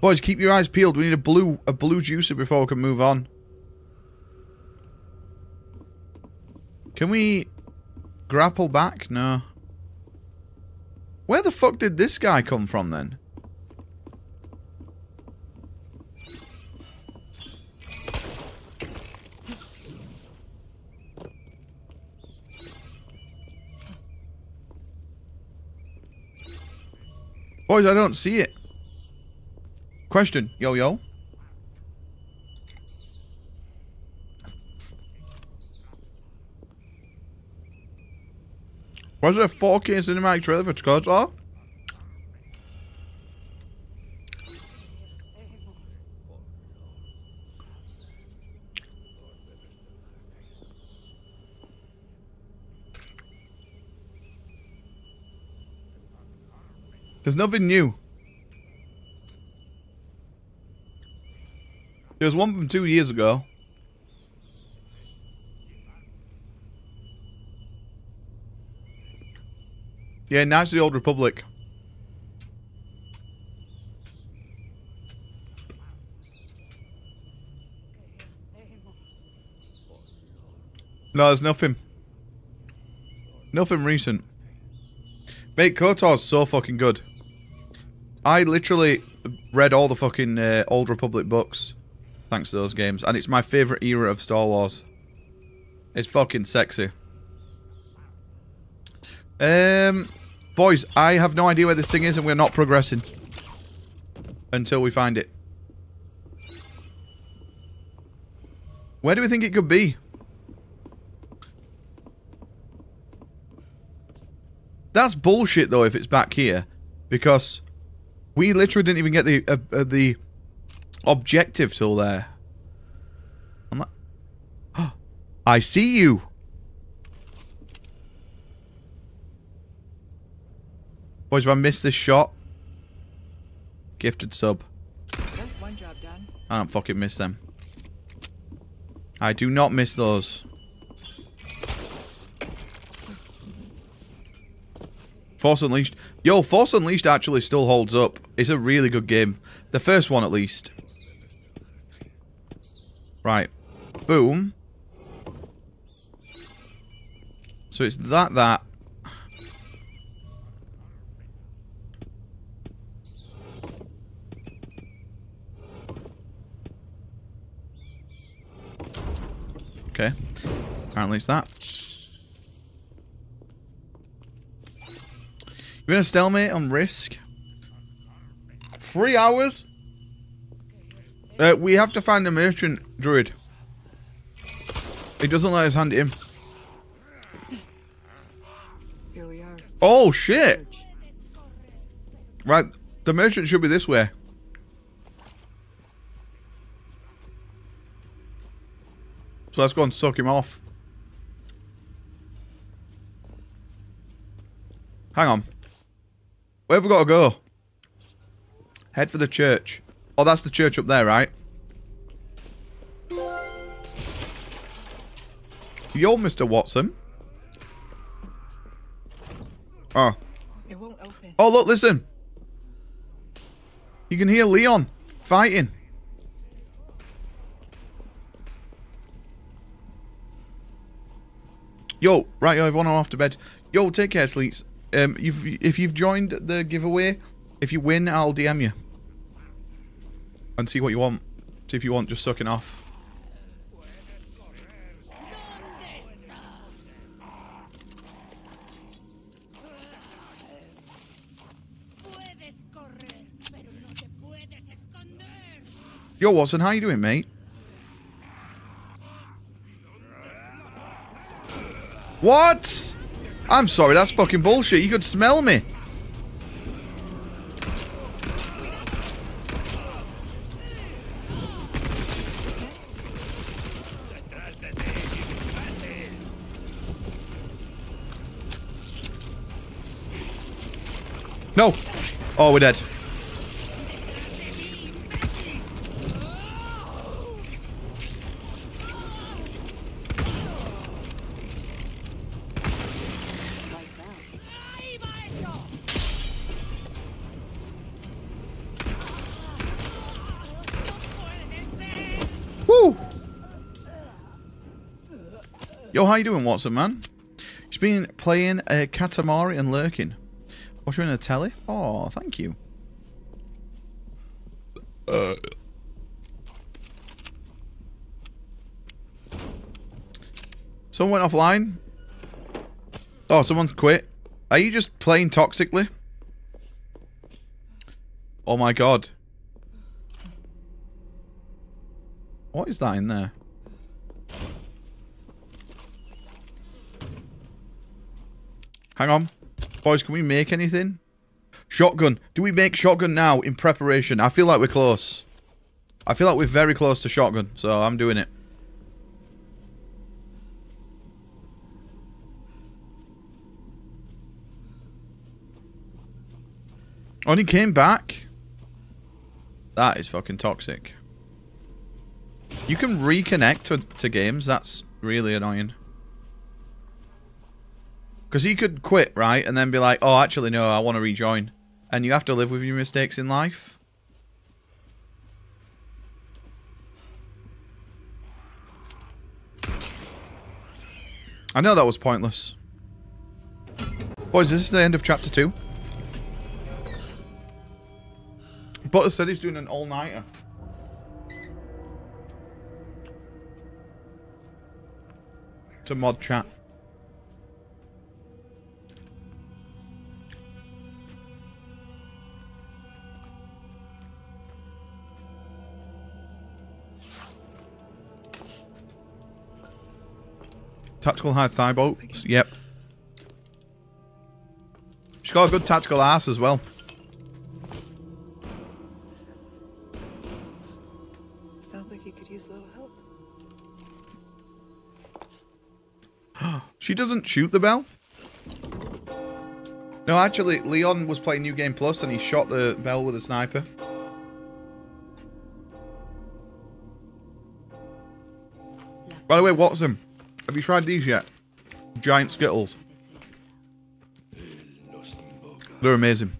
Boys, keep your eyes peeled. We need a blue a blue juicer before we can move on. Can we grapple back? No. Where the fuck did this guy come from then? Boys, I don't see it. Question. Yo, yo. Was there a 4K cinematic trailer for KOTOR? There's nothing new. There was one from two years ago. Yeah, of the Old Republic. No, there's nothing. Nothing recent. Mate, KOTOR's so fucking good. I literally read all the fucking uh, Old Republic books thanks to those games, and it's my favourite era of Star Wars. It's fucking sexy. Um, boys, I have no idea where this thing is, and we're not progressing until we find it. Where do we think it could be? That's bullshit, though, if it's back here, because we literally didn't even get the uh, uh, the objective till there. I'm I see you. Boys, if I miss this shot, gifted sub. One job done. I don't fucking miss them. I do not miss those. Force Unleashed. Yo, Force Unleashed actually still holds up. It's a really good game. The first one, at least. Right. Boom. So it's that, that. Okay. Apparently it's that. You're gonna stalemate on risk? Three hours? Uh, we have to find the merchant druid. It doesn't let us hand it in. Here we are. Oh shit! Right, the merchant should be this way. So let's go and suck him off. Hang on. Where have we got to go? Head for the church. Oh, that's the church up there, right? Yo, Mr. Watson. Oh. It won't open. Oh, look, listen. You can hear Leon fighting. Yo, right, yo, everyone, I'm off to bed. Yo, take care, Sleets. Um, you've, if you've joined the giveaway, if you win, I'll DM you. And see what you want. See if you want just sucking off. Yo, Watson, how you doing, mate? What? I'm sorry, that's fucking bullshit. You could smell me. No. Oh, we're dead. Yo, how you doing, Watson, man? He's been playing uh, Katamari and lurking. Watching a telly? Oh, thank you. Uh. Someone went offline? Oh, someone quit. Are you just playing toxically? Oh my god. What is that in there? Hang on. Boys, can we make anything? Shotgun. Do we make shotgun now in preparation? I feel like we're close. I feel like we're very close to shotgun, so I'm doing it. Oh, he came back? That is fucking toxic. You can reconnect to, to games. That's really annoying. Because he could quit, right? And then be like, oh, actually, no, I want to rejoin. And you have to live with your mistakes in life. I know that was pointless. Boys, this is the end of chapter 2. Butter said he's doing an all-nighter. To mod chat. Tactical high thigh bolts. Yep. She's got a good tactical ass as well. Sounds like you could use a little help. She doesn't shoot the bell? No, actually, Leon was playing New Game Plus and he shot the bell with a sniper. By the way, Watson, have you tried these yet? Giant Skittles. They're amazing.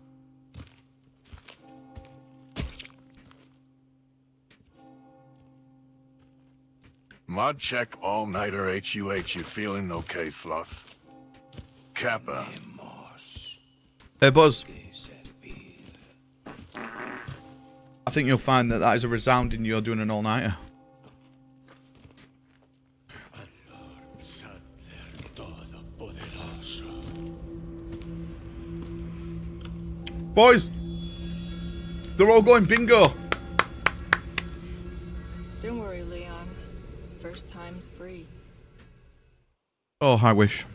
Mod check all nighter HUH. You feeling okay, Fluff? Kappa. Hey, Buzz. I think you'll find that that is a resounding you're doing an all-nighter. Boys, they're all going bingo. Don't worry, Leon. First time's free. Oh, I wish.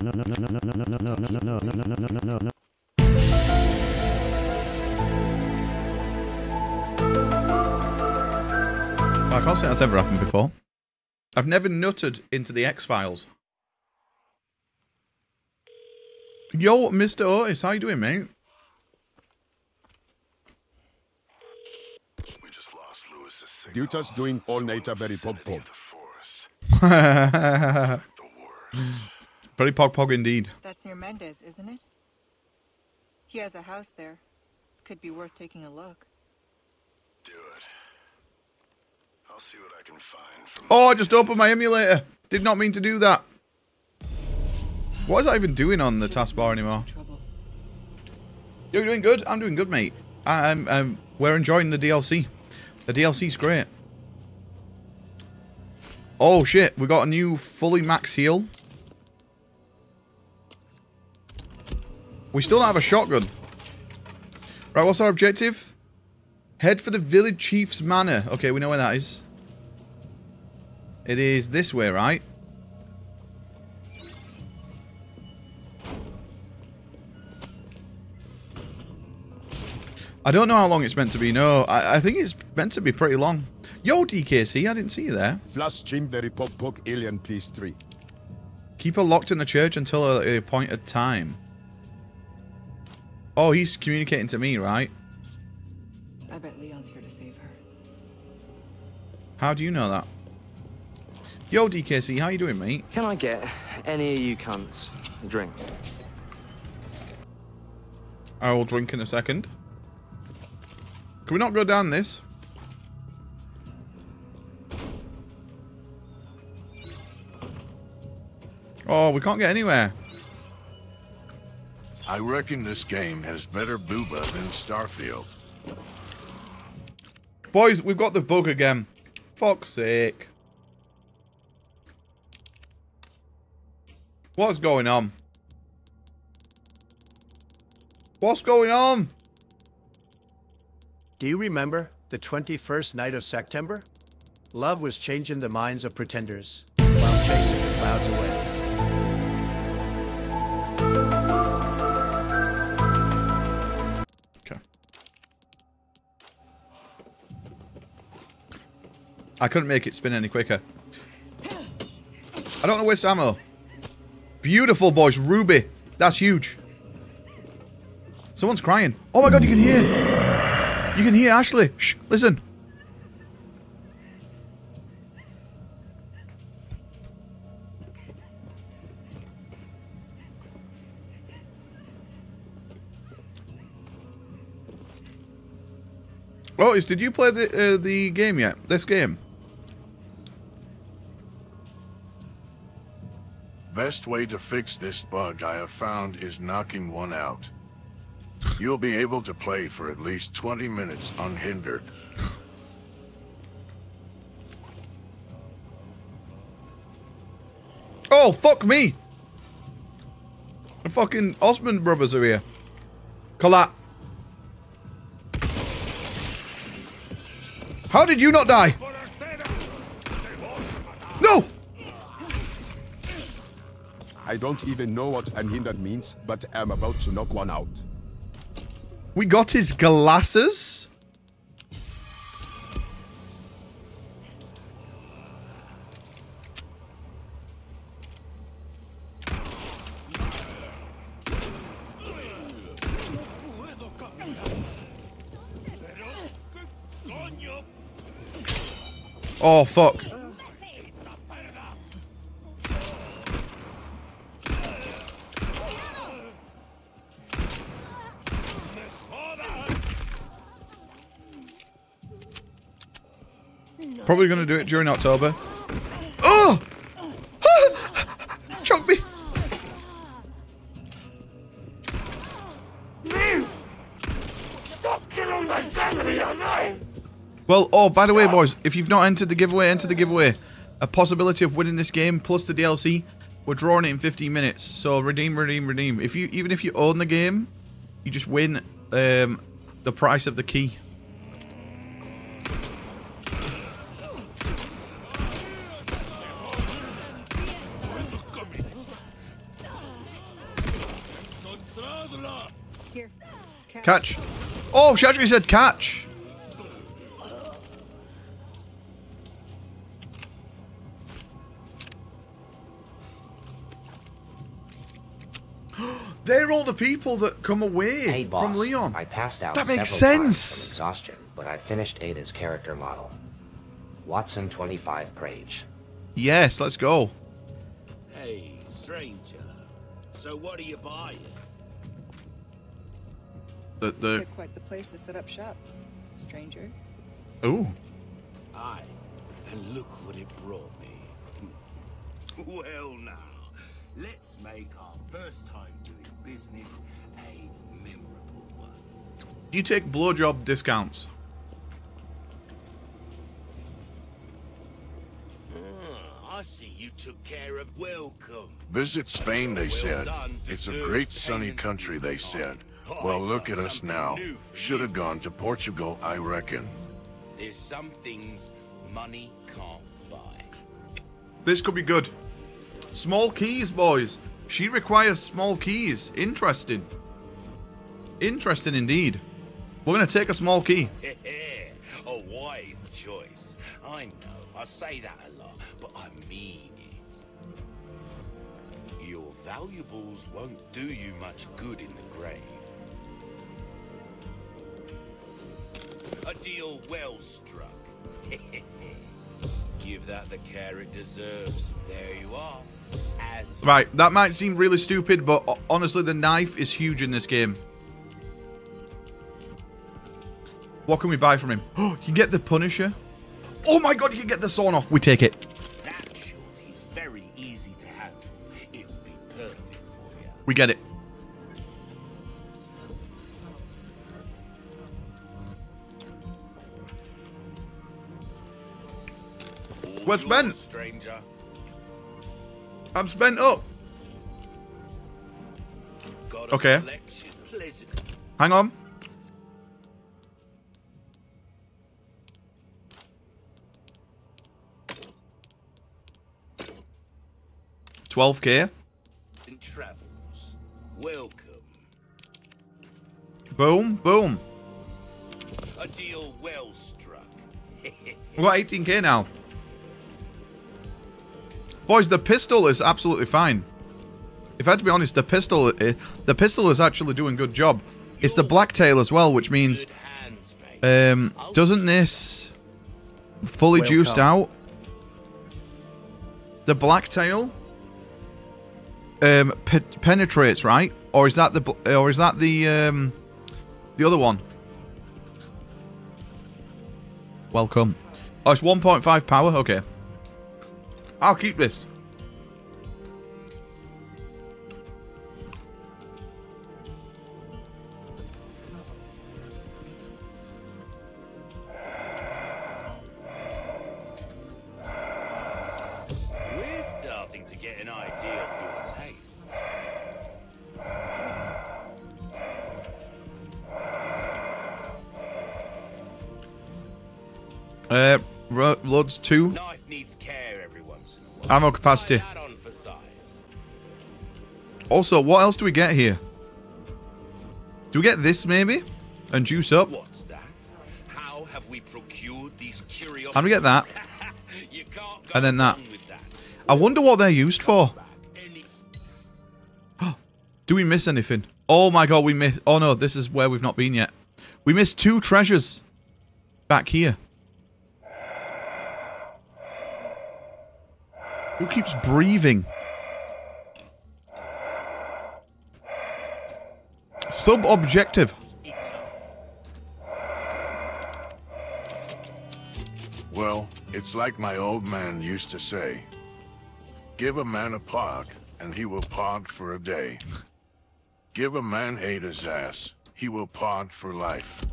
No, no, no, no, no, no, no, no, no, no, no, no, no, no. I can't say that's ever happened before. I've never nutted into the X Files. Yo, Mr. Otis, how you doing, mate? Dutas doing all-nighter very pog pog. Very pog pog indeed. That's near Mendez, isn't it? He has a house there. Could be worth taking a look. Do it. I'll see what I can find Oh, I just opened my emulator. Did not mean to do that. What is that even doing on the taskbar anymore? You're doing good. I'm doing good, mate. I'm, I'm, we're enjoying the DLC. The DLC's great. Oh shit, we got a new fully max heal. We still don't have a shotgun. Right, what's our objective? Head for the village chief's manor. Okay, we know where that is. It is this way, right? I don't know how long it's meant to be. No, I, I think it's meant to be pretty long. Yo, DKC, I didn't see you there. Flash stream very pog pog alien please three. Keep her locked in the church until a, a appointed time. Oh, he's communicating to me, right? I bet Leon's here to save her. How do you know that? Yo, DKC, how you doing, mate? Can I get any of you cunts a drink? I will drink in a second. Can we not go down this? Oh, we can't get anywhere. I reckon this game has better booba than Starfield. Boys, we've got the bug again. Fuck's sake. What's going on? What's going on? Do you remember the 21st night of September? Love was changing the minds of pretenders while chasing the clouds away. I couldn't make it spin any quicker. I don't want to waste ammo. Beautiful, boys. Ruby. That's huge. Someone's crying. Oh my god, you can hear. You can hear Ashley. Shh, listen. Otis, did you play the uh, the game yet? This game? Best way to fix this bug I have found is knocking one out. You'll be able to play for at least 20 minutes unhindered. Oh, fuck me! The fucking Osmond brothers are here. Collat. How did you not die? No! I don't even know what unhindered means, but I'm about to knock one out. We got his glasses? Oh, fuck. Probably going to do it during October. Oh! Choke me! Stop killing my family? Well, oh, by the way, boys, if you've not entered the giveaway, enter the giveaway. A possibility of winning this game plus the DLC. We're drawing it in 15 minutes, so redeem, redeem, redeem. If you even if you own the game, you just win um, the price of the key. Here. Catch. Oh, she actually said catch. They're all the people that come away Hey, boss. from Leon. I passed out That makes several times sense. from exhaustion, but I finished Ada's character model. Watson 25 Prage. Yes, let's go. Hey, stranger. So what are you buying? The the Picked quite the place to set up shop, stranger. oh Aye, and look what it brought me. Well now, let's make our first time doing business a memorable one. Do you take blowjob discounts? Ah, I see you took care of welcome. Visit Spain, they said. It's a great sunny country, they said. Well, look at us now. Should have gone to Portugal, I reckon. There's some things money can't buy. This could be good. Small keys, boys. She requires small keys. Interesting. Interesting indeed. We're gonna take a small key. a wise choice. I know, I say that a lot, but I mean it. Your valuables won't do you much good in the grave. A deal well struck. Give that the care it deserves. There you are. As Right, that might seem really stupid, but honestly, the knife is huge in this game. What can we buy from him? Oh, you can get the Punisher. Oh my god, you can get the sawn off. We take it. that shorty's very We're spent. Stranger. I'm spent up. Okay. Hang on. Twelve k. Welcome. Boom, boom. A deal well struck. We've got 18k now. Boys, the pistol is absolutely fine. If I had to be honest, the pistol, uh, the pistol is actually doing a good job. It's the blacktail as well, which means, um, doesn't this fully Well juiced out? The blacktail um, pe- penetrates, right? Or is that the, or is that the, um, the other one? Welcome. Oh, it's 1.5 power? Okay. I'll keep this. We're starting to get an idea of your tastes. Uh, ro- loads 2. Knife Ammo capacity. Try that on for size. Also, what else do we get here? Do we get this maybe? And juice up? What's that? How have we procured these curiosities? Do we get that? you can't go And then that. that. I wonder what they're used for. Do we miss anything? Oh my god, we missed. Oh no, this is where we've not been yet. We missed two treasures back here. Who keeps breathing? Sub objective. Well, It's like my old man used to say. Give a man a park, and he will park for a day. Give a man Ada's ass, he will park for life.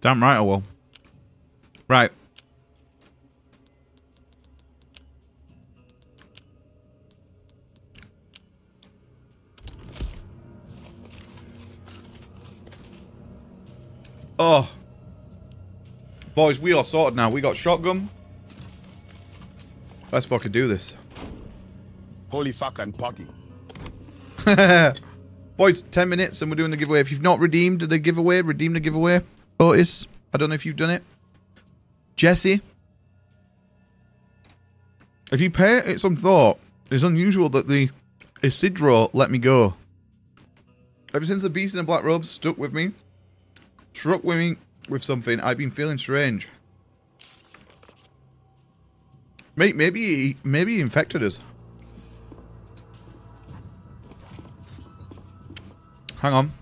Damn right I will. Right. Oh. Boys, we are sorted now. We got shotgun. Let's fucking do this. Holy fucking poggy. Boys, 10 minutes and we're doing the giveaway. If you've not redeemed the giveaway, redeem the giveaway. Otis, I don't know if you've done it. Jesse. If you pay it some thought, it's unusual that the Isidro let me go. Ever since the beast in the black robes stuck with me, struck with me with something, I've been feeling strange. Mate, maybe he, maybe he infected us. Hang on.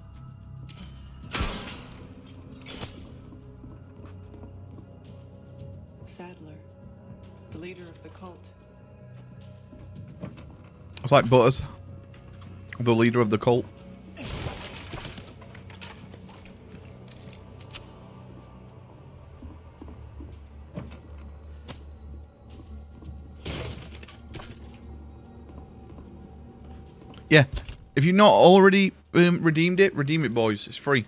It's like Butters, the leader of the cult. Yeah, if you've not already um, redeemed it, redeem it, boys. It's free.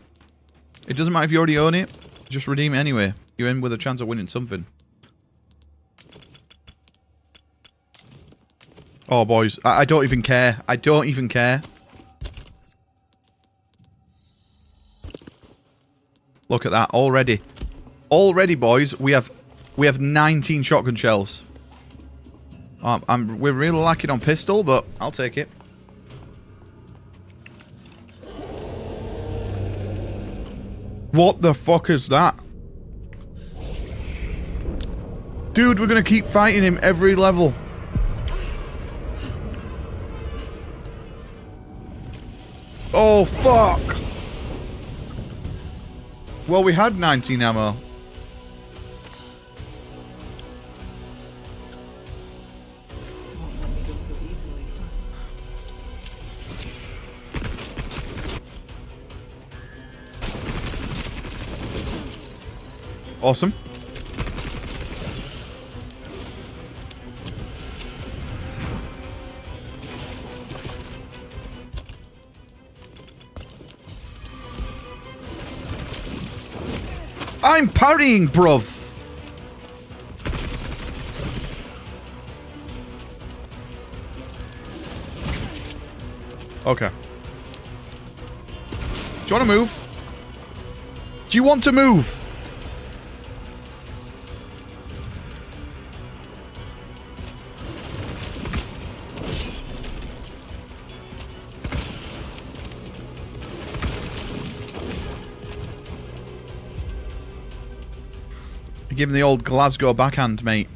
It doesn't matter if you already own it. Just redeem it anyway. You're in with a chance of winning something. Oh, boys. I, I don't even care. I don't even care. Look at that already. Already, boys, we have we have 19 shotgun shells. Um, I'm we're really lacking on pistol, but I'll take it. What the fuck is that? Dude, we're gonna keep fighting him every level. Oh, fuck. Well, we had 19 ammo. Awesome. I'm parrying, bruv. Okay. Do you want to move? Do you want to move? Give him the old Glasgow backhand, mate.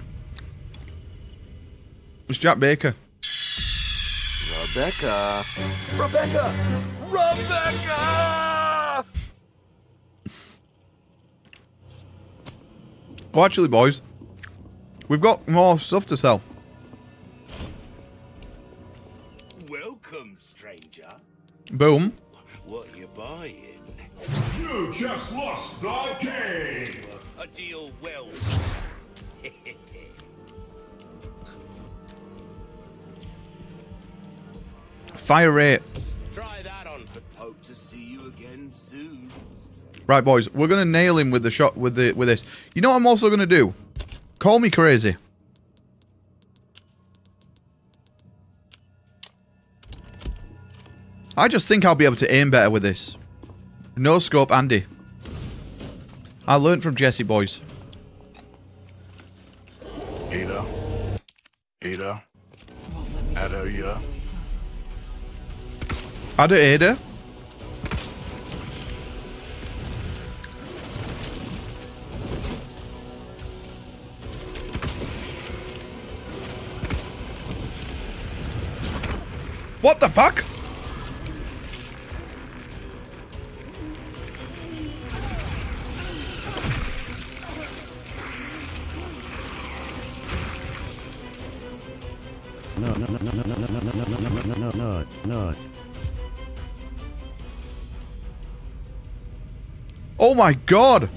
It's Jack Baker. Rebecca. Rebecca! Rebecca! Oh, actually, boys, we've got more stuff to sell. Welcome, stranger. Boom. What are you buying? You just lost the game! Well. Fire rate. Try that on for hope to see you again soon. Right, boys, we're gonna nail him with the shot with the with this. You know what I'm also gonna do? Call me crazy. I just think I'll be able to aim better with this. No scope, Andy. I learned from Jesse, boys. Ada. Ada, yeah. Ada Ada. What the fuck? No, no, no, no, no, no, no, no, no, no, no, no. Oh my god!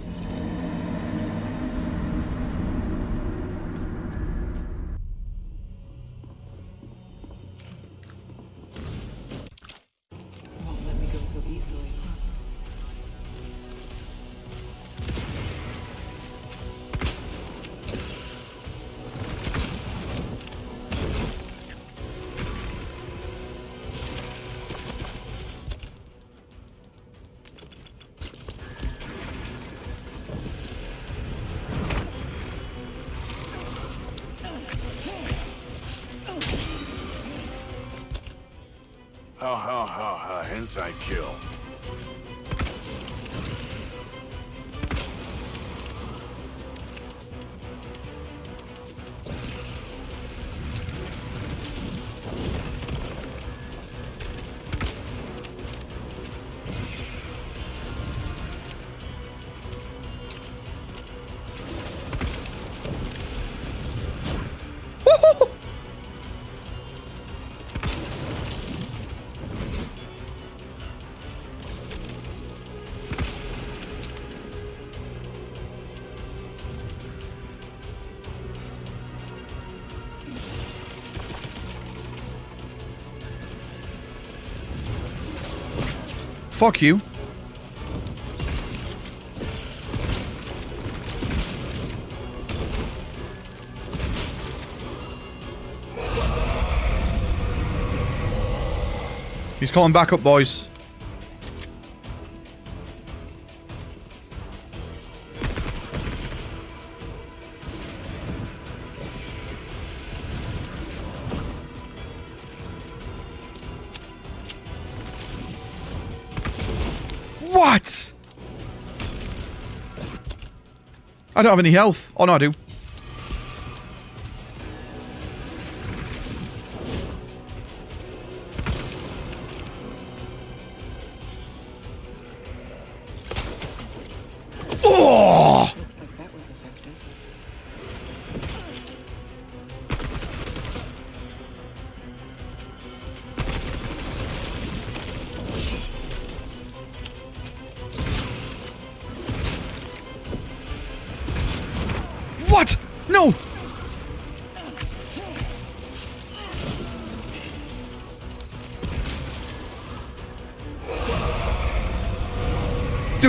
Fuck you. He's calling back up, boys. Don't have any health. Oh, no, I do.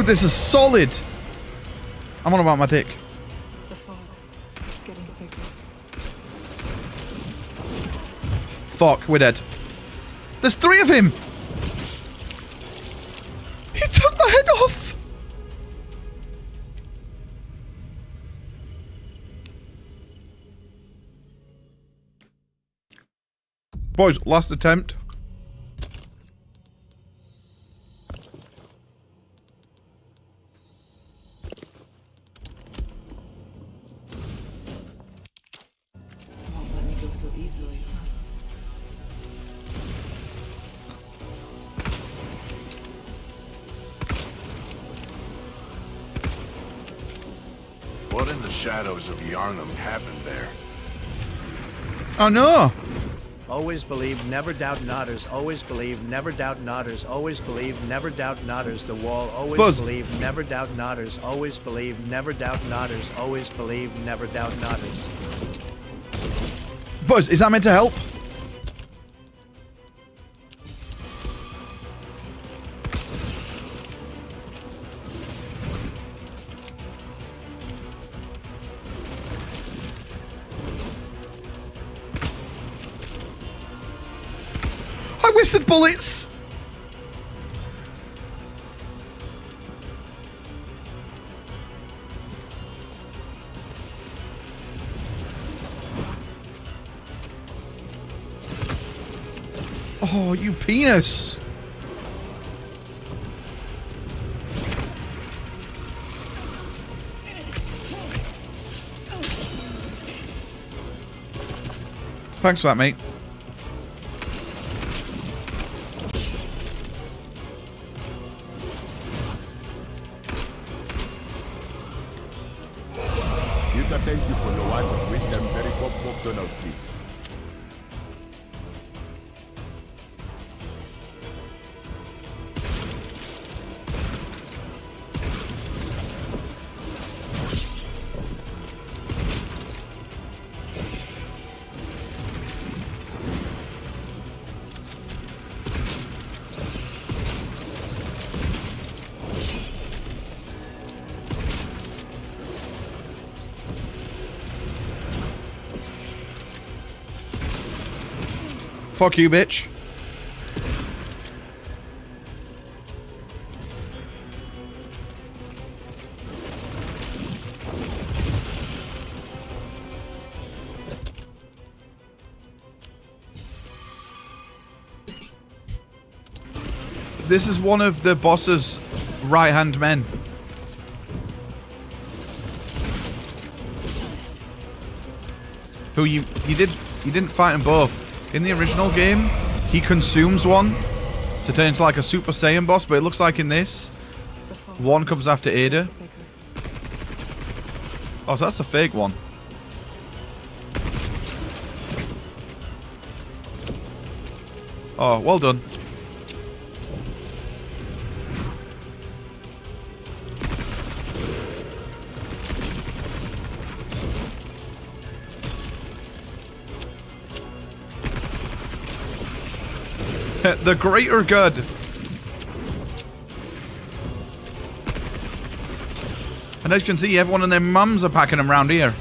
This is solid. I'm on about my dick. The fog. It's getting thicker. Fuck, we're dead. There's three of him! He took my head off! Boys, last attempt. Shadows of Yharnam happened there? Oh no! Always believe, never doubt Nodders. Always believe, never doubt Nodders. Always believe, never doubt Nodders. The wall. Always Buzz. believe, never doubt Nodders. Always believe, never doubt Nodders. Always believe, never doubt Nodders. Buzz, is that meant to help? Bullets! Oh, you penis! Thanks for that, mate. Fuck you, bitch. This is one of the boss's right-hand men. Who you you did you didn't fight them both. In the original game, he consumes one to turn into like a Super Saiyan boss, but it looks like in this, one comes after Ada. Oh, so that's a fake one. Oh, well done. The greater good. And as you can see, everyone and their mums are packing them around here.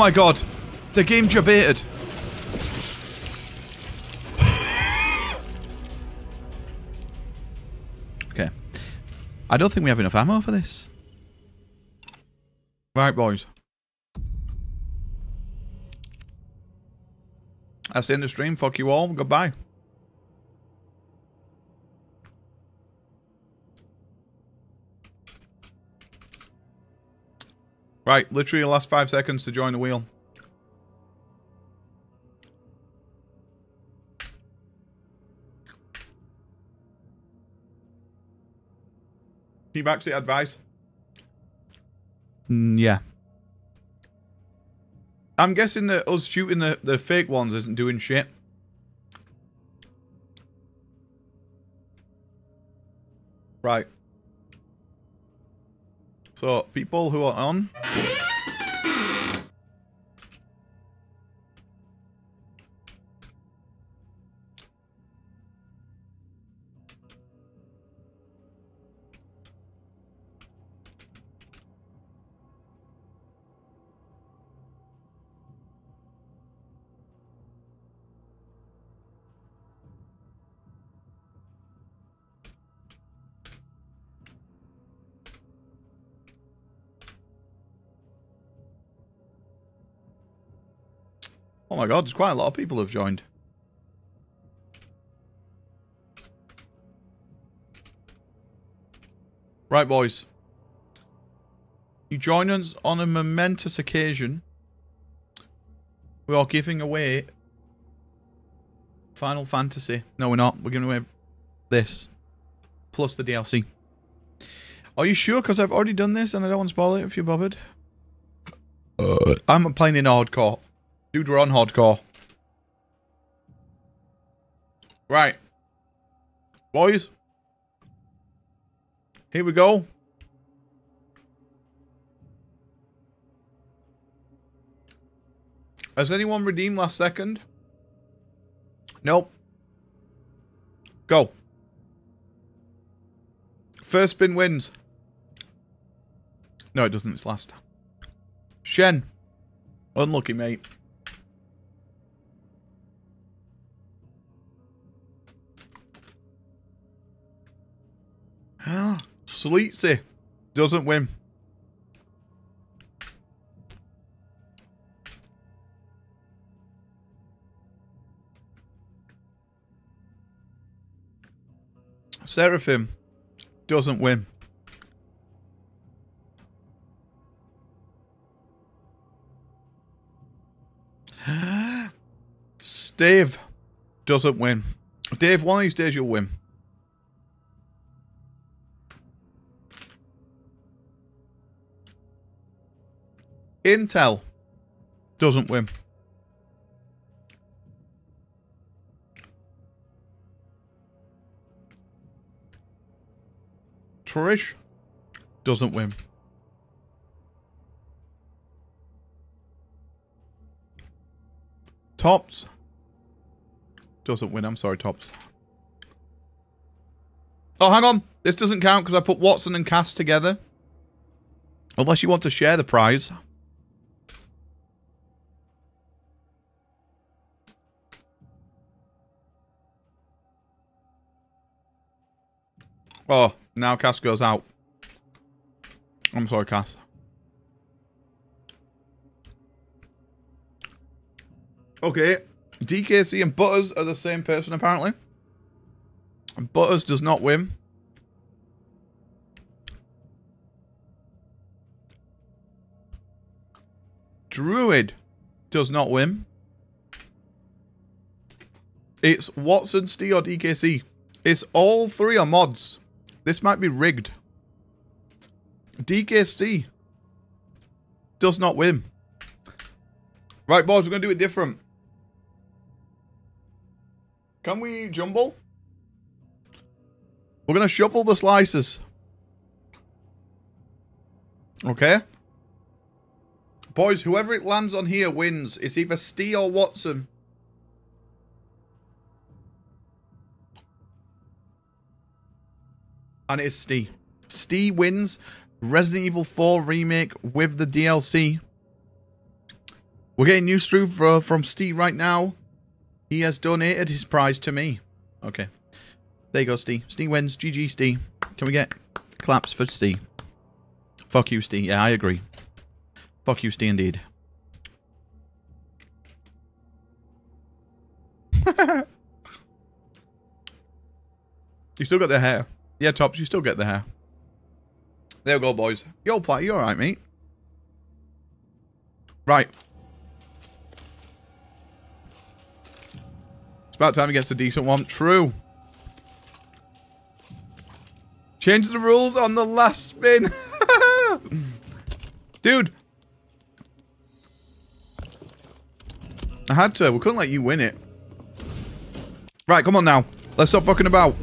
My god. The game debated. okay. I don't think we have enough ammo for this. Right, boys. That's the end of the stream. Fuck you all. Goodbye. Right, literally the last five seconds to join the wheel. Keep actually advice. Mm, yeah. I'm guessing that us shooting the, the fake ones isn't doing shit. Right. So, people who are on... god, there's quite a lot of people have joined. Right, boys. You join us on a momentous occasion. We are giving away Final Fantasy. No, we're not. We're giving away this. Plus the DLC. Are you sure? Because I've already done this and I don't want to spoil it if you're bothered. Uh. I'm playing in hardcore. Dude, we're on hardcore. Right. Boys. Here we go. Has anyone redeemed last second? Nope. Go. First spin wins. No, it doesn't. It's last. Shen. Unlucky, mate. Sleetsy doesn't win. Seraphim doesn't win. Steve doesn't win. Dave, one of these days you'll win. Intel doesn't win. Trish doesn't win. Tops doesn't win. I'm sorry, Tops. Oh, hang on. This doesn't count because I put Watson and Cass together. Unless you want to share the prize. Oh, now Cass goes out. I'm sorry, Cass. Okay. DKC and Butters are the same person, apparently. Butters does not win. Druid does not win. It's Watson, Stee, or DKC. It's all three are mods. This might be rigged. DKC does not win. Right, boys, we're going to do it different. Can we jumble? We're going to shuffle the slices. Okay? Boys, whoever it lands on here wins. It's either Stee or Watson. And it's Stee. Stee wins Resident Evil 4 Remake with the DLC. We're getting news through from Steve right now. He has donated his prize to me. Okay. There you go, Steve. Steve wins. GG, Steve. Can we get claps for Steve? Fuck you, Steve. Yeah, I agree. Fuck you, Steve, indeed. you still got the hair. Yeah, Tops, you still get the hair. There we go, boys. Yo, play. You alright, mate? Right. It's about time he gets a decent one. True. Change the rules on the last spin. Dude. I had to. We couldn't let you win it. Right, come on now. Let's stop fucking about.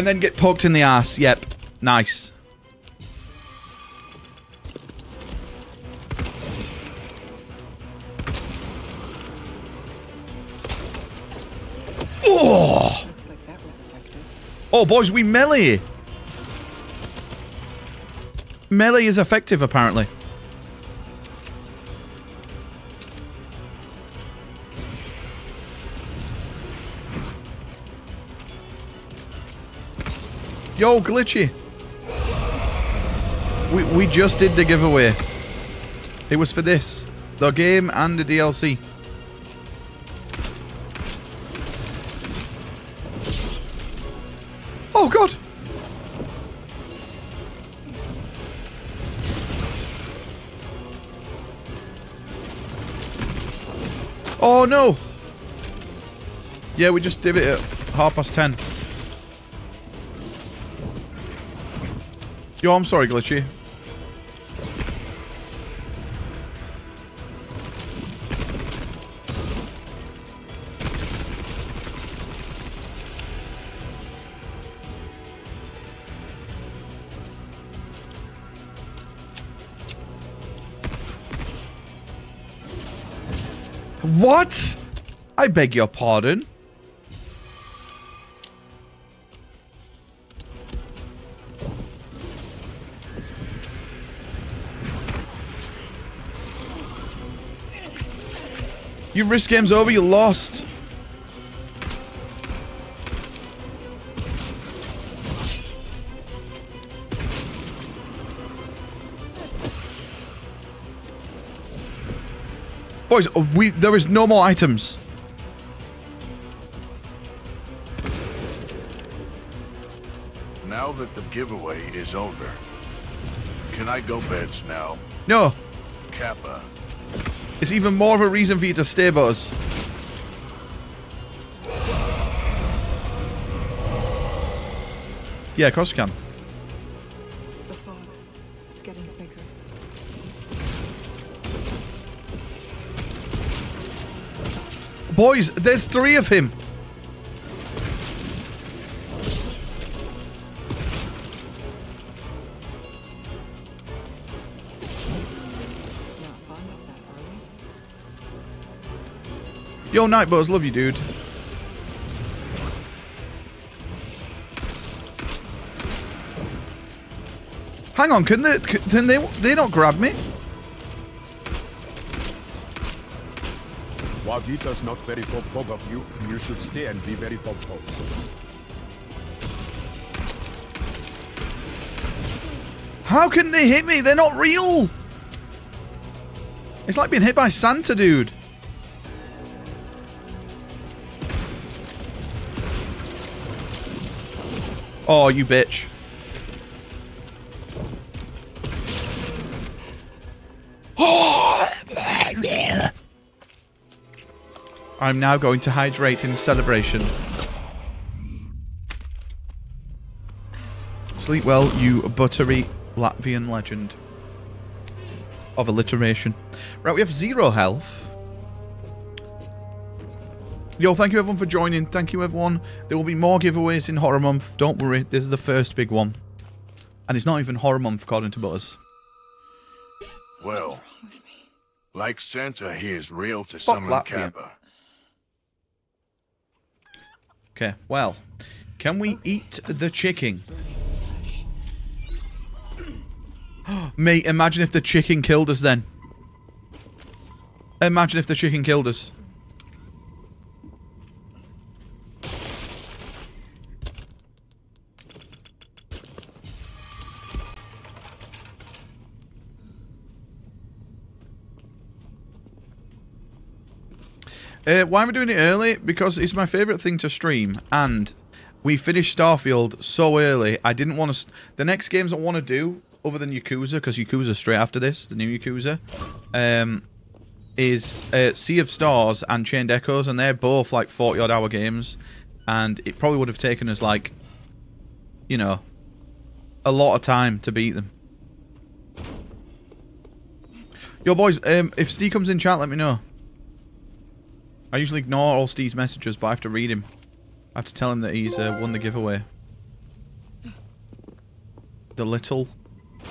And then get poked in the ass. Yep. Nice. Oh! Oh, boys, we melee. Melee is effective, apparently. Yo, Glitchy. We, we just did the giveaway. It was for this. The game and the DLC. Oh, God. Oh, no. Yeah, we just did it at half past ten. Yo, I'm sorry, Glitchy. What? I beg your pardon. You risk game's over, you lost. Boys, uh, we there is no more items. Now that the giveaway is over, can I go beds now? No. Kappa. It's even more of a reason for you to stay with us. Yeah, of course you can. The fog. It's getting thicker. Boys, there's three of him. Yo, Nightbuzz, love you, dude. Hang on, can they? Can they? They don't grab me. While Gita's not very pop pop of you, you should stay and be very pop pop. How can they hit me? They're not real. It's like being hit by Santa, dude. Oh, you bitch. I'm now going to hydrate in celebration. Sleep well, you buttery Latvian legend of alliteration. Right, we have zero health. Yo, thank you everyone for joining. Thank you everyone. There will be more giveaways in Horror Month. Don't worry, this is the first big one. And it's not even Horror Month according to Butters. Well, like Santa, he is real to Fuck summon Latvia. Kappa. Okay, well, can we eat the chicken? Mate, imagine if the chicken killed us then. Imagine if the chicken killed us. Uh, why am I doing it early? Because it's my favourite thing to stream, and we finished Starfield so early. I didn't want to. The next games I want to do, other than Yakuza, because Yakuza's straight after this, the new Yakuza, um, is uh, Sea of Stars and Chained Echoes, and they're both like 40 odd hour games, and it probably would have taken us like, you know, a lot of time to beat them. Yo, boys, um, if Steve comes in chat, let me know. I usually ignore all Steve's messages, but I have to read him. I have to tell him that he's uh, won the giveaway. The little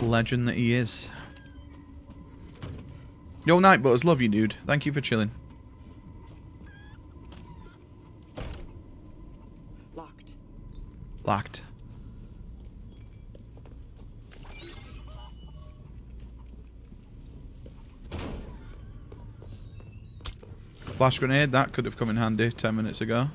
legend that he is. Yo, Nightbutters, love you, dude. Thank you for chilling. Locked. Locked. Flash grenade, that could have come in handy 10 minutes ago.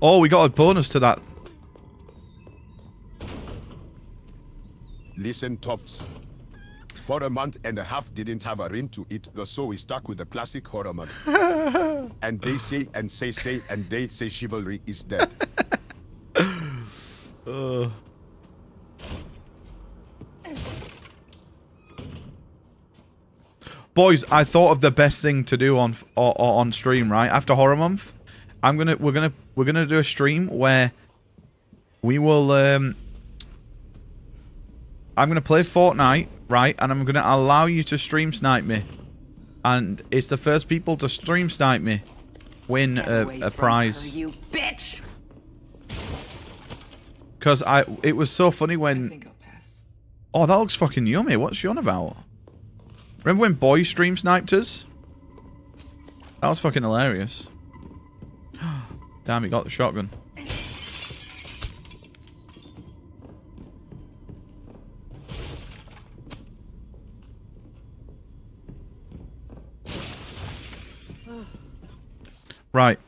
Oh, we got a bonus to that. Listen, Tops. For a month and a half didn't have a ring to it, so we stuck with the classic horror month. and they say and say say and they say chivalry is dead. Uh. Boys, I thought of the best thing to do on on stream. Right after Horror Month, I'm gonna we're gonna we're gonna do a stream where we will. um I'm gonna play Fortnite, right, and I'm gonna allow you to stream snipe me, and it's the first people to stream snipe me win a, a prize. you bitch! Because I, it was so funny when. Oh, that looks fucking yummy. What's she on about? Remember when Boy stream sniped us? That was fucking hilarious. Damn, he got the shotgun. Right.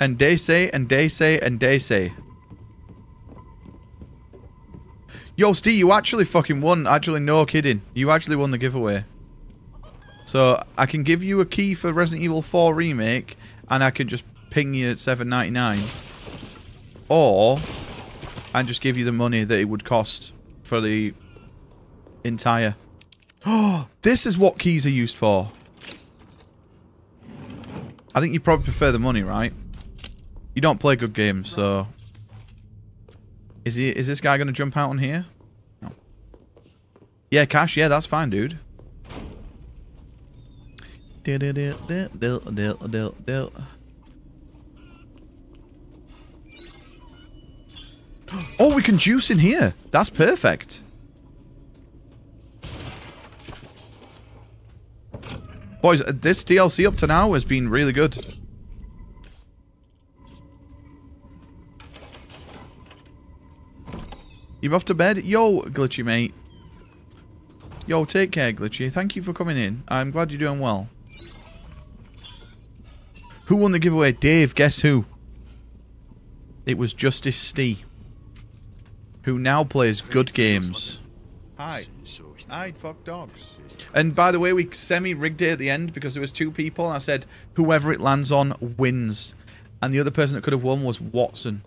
And they say, and they say, and they say. Yo, Steve, you actually fucking won. Actually, no kidding. You actually won the giveaway. So I can give you a key for Resident Evil 4 remake, and I can just ping you at 7.99, or and just give you the money that it would cost for the entire. Oh, this is what keys are used for. I think you probably prefer the money, right? You don't play good games, so is he? Is this guy going to jump out on here? No. Yeah, cash. Yeah, that's fine, dude. Oh, we can juice in here. That's perfect. Boys, uh, this DLC up to now has been really good. You off to bed? Yo, Glitchy, mate. Yo, take care, Glitchy. Thank you for coming in. I'm glad you're doing well. Who won the giveaway? Dave, guess who? It was Justice Stee. Who now plays good games. Hi. Hi, fuck dogs. And by the way, we semi-rigged it at the end because there was two people. And I said, whoever it lands on wins. And the other person that could have won was Watson.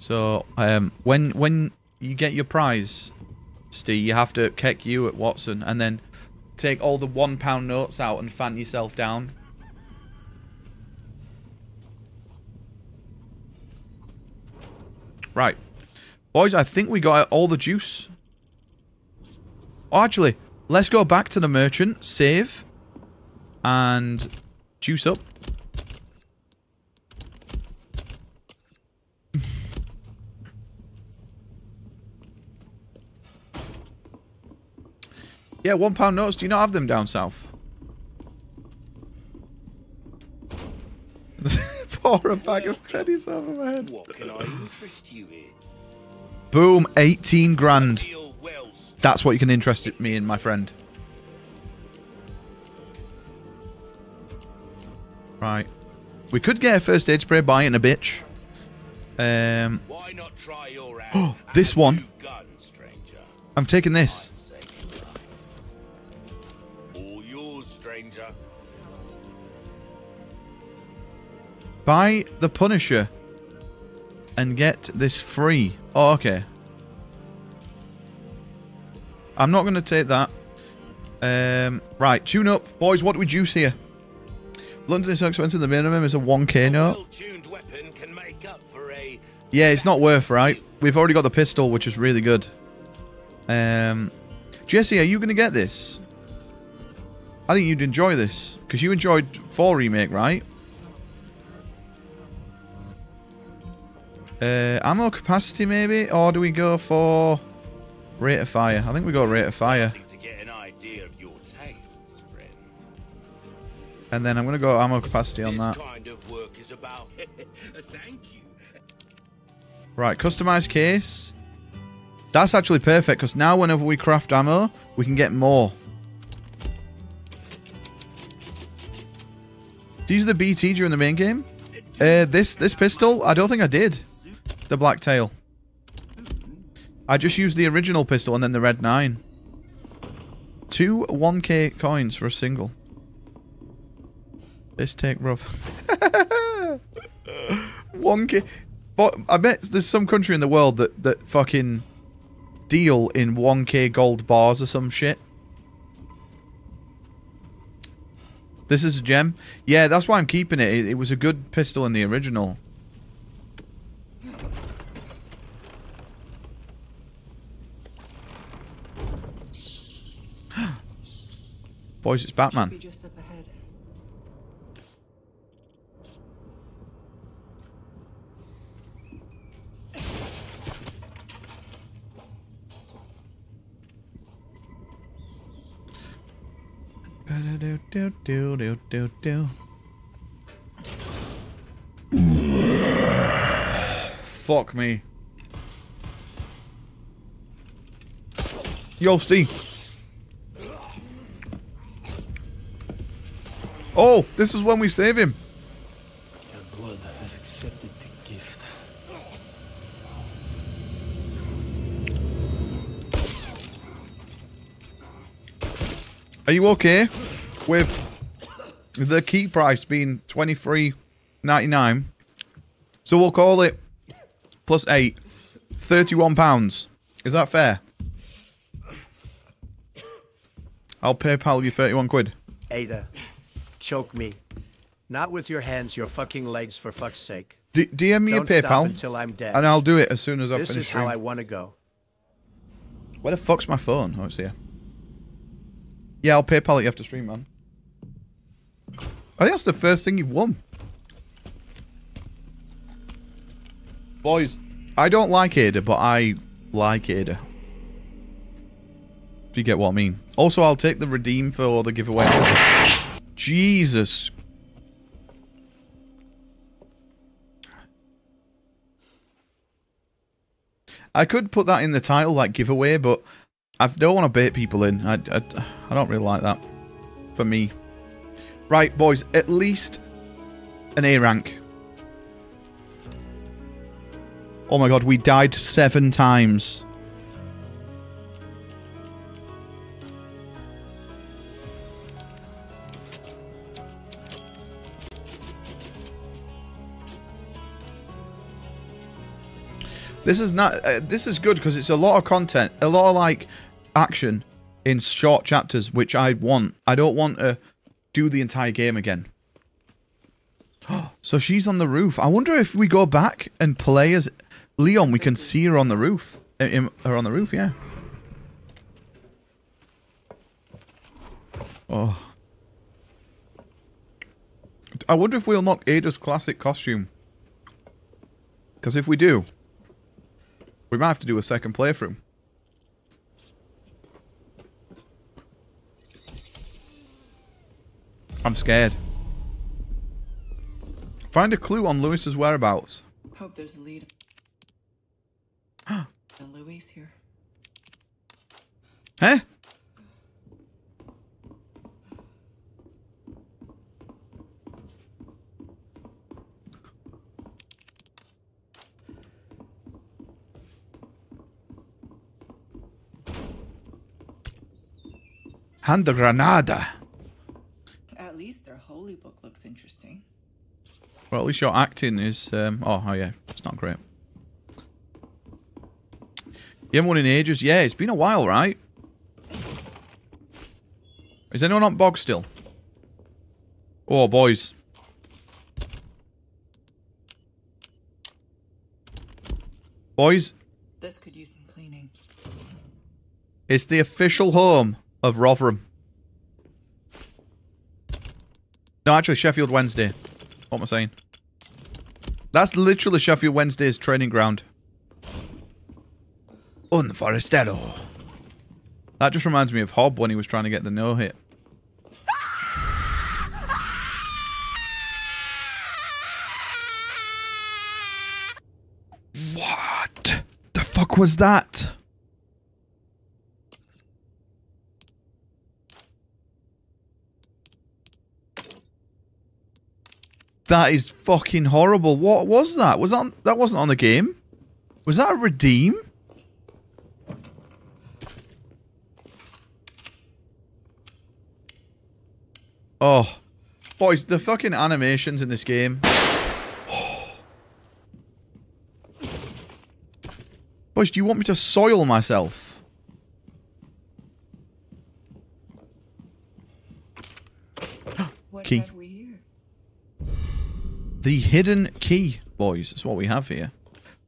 So, um, when when you get your prize, Steve, you have to kick you at Watson and then take all the one pound notes out and fan yourself down. Right. Boys, I think we got all the juice. Oh, actually, let's go back to the merchant, save, and juice up. Yeah, one pound notes. Do you not have them down south? Pour a bag of pennies over my head. What can I interest you in? Boom, 18 grand. That's what you can interest me in, my friend. Right. We could get a first aid spray by in a bitch. Um, Why not try your this one. gun. I'm taking this. Buy the Punisher and get this free. Oh, okay. I'm not going to take that. Um, right, tune up. Boys, what do we juice here? London is so expensive, the minimum is a 1k note. Can make up for a Yeah, it's not worth, right? We've already got the pistol, which is really good. Um, Jesse, are you going to get this? I think you'd enjoy this. Because you enjoyed 4 Remake, right? Uh, ammo capacity, maybe? Or do we go for rate of fire? I think we go rate of fire. to get an idea of your tastes, friend. And then I'm going to go ammo capacity on that. Kind of work is about. Thank you. Right, customized case. That's actually perfect, because now whenever we craft ammo, we can get more. Do you use the BT during the main game? Uh, this this pistol? I don't think I did. The Blacktail. I just used the original pistol and then the red 9. Two 1k coins for a single. This take rough. 1k. But I bet there's some country in the world that, that fucking deal in 1k gold bars or some shit. This is a gem? Yeah, that's why I'm keeping it. It, it was a good pistol in the original. Boys, it's Batman. Be just up ahead. Do-do-do-do-do-do. Fuck me. Yo, Steve. Oh, this is when we save him. Your blood has accepted the gift. Are you okay with the key price being twenty three ninety nine? So we'll call it plus eight. Thirty-one pounds. Is that fair? I'll PayPal you thirty-one quid. Ada choke me. Not with your hands, your fucking legs, for fuck's sake. D- DM me Don't a PayPal, until I'm dead. and I'll do it as soon as I This finish. is how stream. I want to go. Where the fuck's my phone? Oh, it's here. Yeah, I'll PayPal it you after stream, man. I think that's the first thing you've won. Boys, I don't like Ada, but I like Ada. If you get what I mean. Also, I'll take the redeem for the giveaway. Jesus. I could put that in the title, like giveaway, but I don't want to bait people in. I, I, I don't really like that. For me. Right, boys, at least an A rank. Oh my god, we died seven times. This is not. Uh, this is good because it's a lot of content, a lot of like action in short chapters, which I want. I don't want to do the entire game again. so she's on the roof. I wonder if we go back and play as Leon, we can see her on the roof. Uh, Her on the roof, yeah. Oh. I wonder if we'll knock Ada's classic costume. Because if we do, we might have to do a second playthrough. I'm scared. Find a clue on Luis's whereabouts. Hope there's a lead. and Luis here. Huh? Hand the granada. At least their holy book looks interesting. Well, at least your acting is. Um, oh, oh, yeah, it's not great. You haven't won in ages. Yeah, it's been a while, right? Is anyone on bog still? Oh, boys. Boys, This could use some cleaning. it's the official home of Rotherham. No, actually, Sheffield Wednesday. What am I saying? That's literally Sheffield Wednesday's training ground. Un forastero. That just reminds me of Hob when he was trying to get the no hit. What the fuck was that? That is fucking horrible. What was that? Was that that wasn't on the game? Was that a redeem? Oh, boys, the fucking animations in this game. boys, do you want me to soil myself? What Key. have we here? The hidden key, boys. That's what we have here.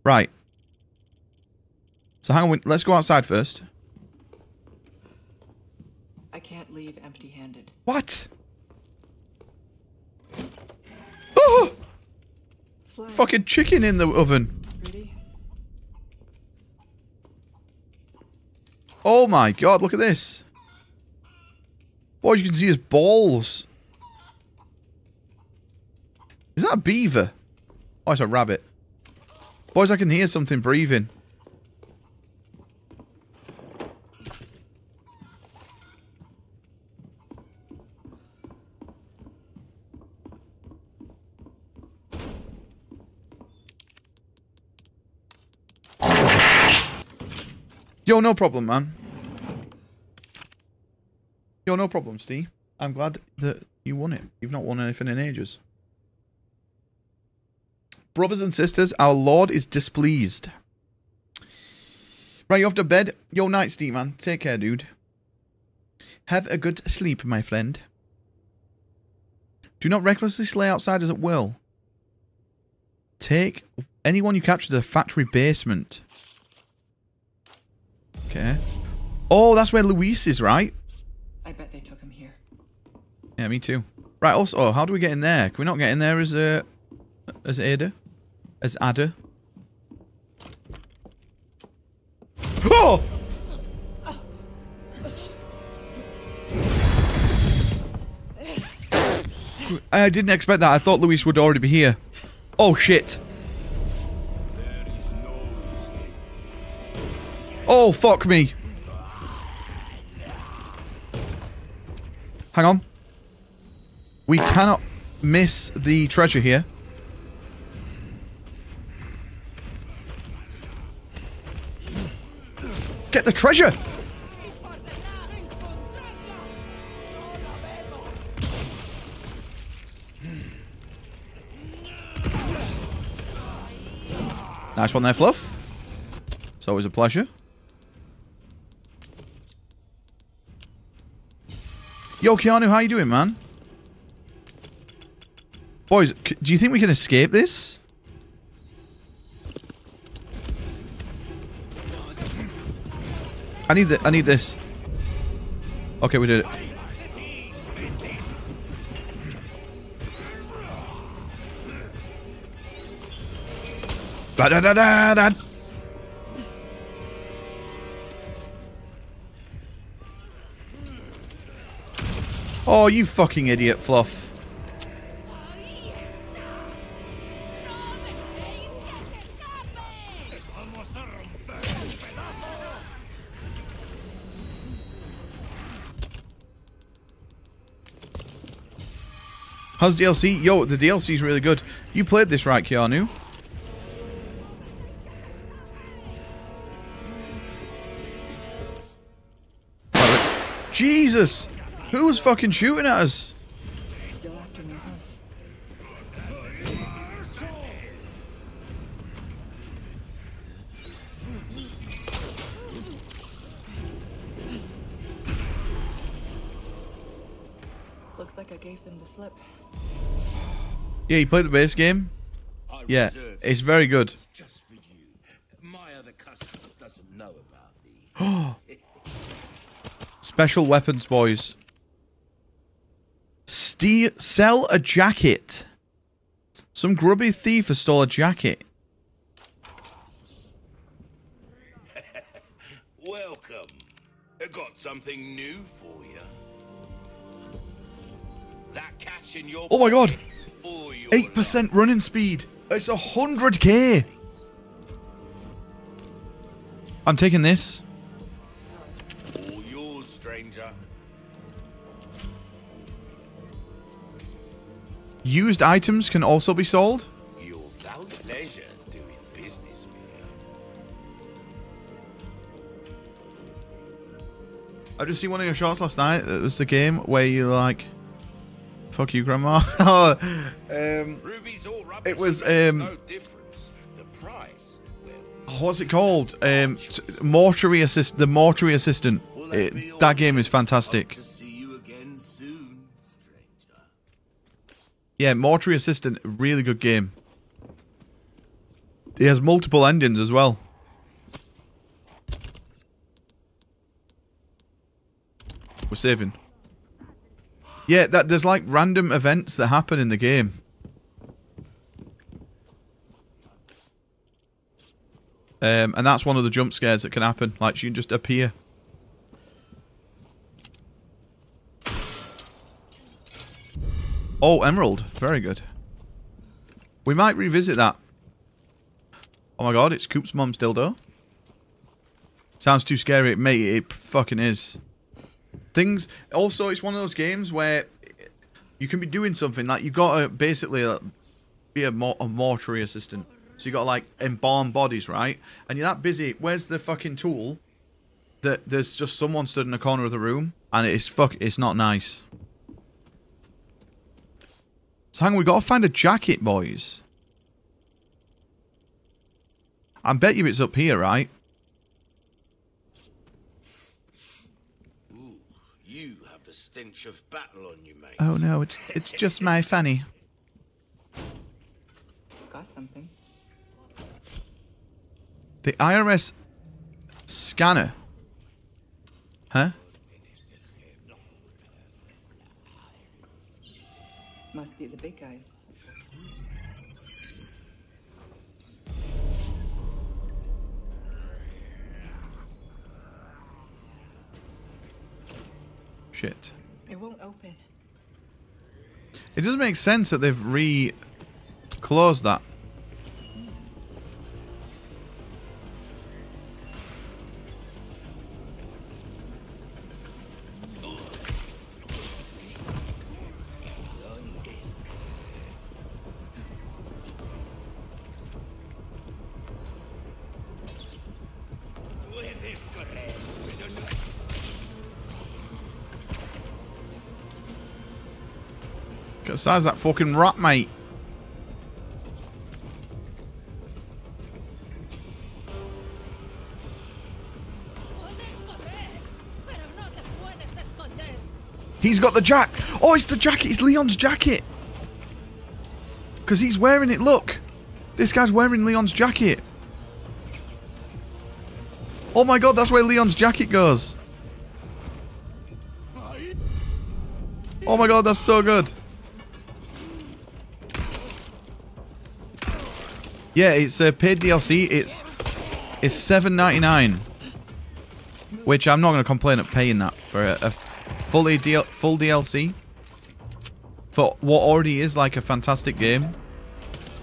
Right. So hang on. Let's go outside first. I can't leave empty-handed. What? Oh! Fly. Fucking chicken in the oven. Ready? Oh my god, look at this. Boys, you can see his balls. Is that a beaver? Oh, it's a rabbit. Boys, I can hear something breathing. Yo, no problem, man. Yo, no problem, Steve. I'm glad that you won it. You've not won anything in ages. Brothers and sisters, our Lord is displeased. Right, you off to bed? Yo, night, Steve, man. Take care, dude. Have a good sleep, my friend. Do not recklessly slay outsiders at will. Take anyone you capture to the factory basement. Okay. Oh, that's where Luis is, right? I bet they took him here. Yeah, me too. Right, also, how do we get in there? Can we not get in there as a... As Ada? As Ada? Oh! I didn't expect that. I thought Luis would already be here. Oh, shit. Oh, fuck me. Hang on. We cannot miss the treasure here. Get the treasure! Nice one there, Fluff. It's always a pleasure. Yo, Keanu, how you doing, man? Boys, do you think we can escape this? I need the, I need this. Okay, we did it. Da da da da da. Oh, you fucking idiot, Fluff. How's DLC? Yo, the DLC is really good. You played this right, Keanu? Jesus! Who was fucking shooting at us? Like I gave them the slip. Yeah, you played the base game? Yeah, it's very good. Just for you. My other customer doesn't know about the. Special weapons, boys. Ste sell a jacket. Some grubby thief has stole a jacket. Welcome. I got something new for you. Oh my god! pocket or your 8% running speed. It's a 100k. I'm taking this. Used items can also be sold. Your doing business with you. I just see one of your shots last night. It was the game where you like, fuck you, grandma. um, Ruby's all it was um, no difference. The price, well, what's it called? Um, mortuary assist. The mortuary assistant. It, that game is fantastic. see you again soon, stranger. Yeah, mortuary assistant. Really good game. It has multiple endings as well. We're saving. Yeah, that there's like random events that happen in the game. Um, and that's one of the jump scares that can happen. Like she can just appear. Oh, emerald. Very good. We might revisit that. Oh my god, it's Coop's mum's dildo. Sounds too scary. Mate, it fucking is. Things... Also, it's one of those games where you can be doing something. Like, you got to basically uh, be a, mor a mortuary assistant. So you got to, like, embalm bodies, right? And you're that busy. Where's the fucking tool? that there's just someone stood in the corner of the room, and it's fuck. It's not nice. So hang on, we gotta find a jacket, boys. I bet you it's up here, right? Ooh, you have the stench of battle on you, mate. Oh no, it's it's just my fanny. Got something. The IRS scanner. Huh? Must be the big guys. Shit. It won't open. It doesn't make sense that they've re-closed that. The size of that fucking rat, mate. He's got the jack. Oh, it's the jacket. It's Leon's jacket. Because he's wearing it. Look. This guy's wearing Leon's jacket. Oh my god, that's where Leon's jacket goes. Oh my god, that's so good. Yeah, it's a paid DLC. It's it's seven ninety nine, which I'm not going to complain at paying that for a, a fully full DLC for what already is like a fantastic game.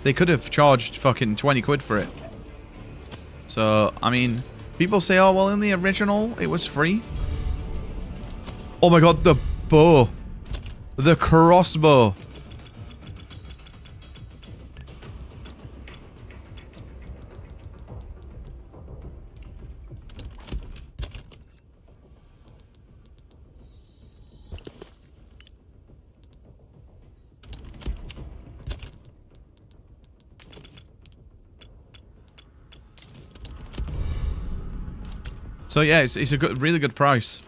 They could have charged fucking twenty quid for it. So I mean, people say, "Oh well, in the original it was free." Oh my god, the bow, the crossbow. So yeah, it's, it's a good, really good price.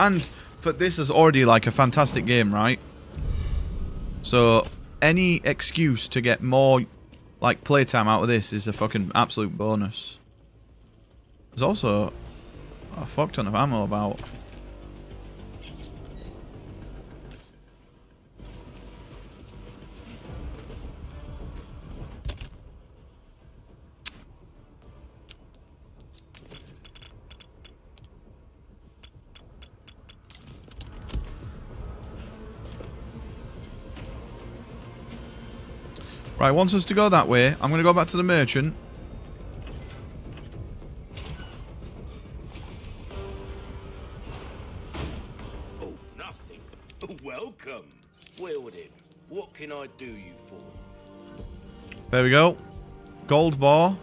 And for this is already like a fantastic game, right? So any excuse to get more like playtime out of this is a fucking absolute bonus. There's also a fuck ton of ammo about. Right, wants us to go that way. I'm going to go back to the merchant. Oh, nothing. Welcome. Well then, what can I do you for? There we go. Gold bar.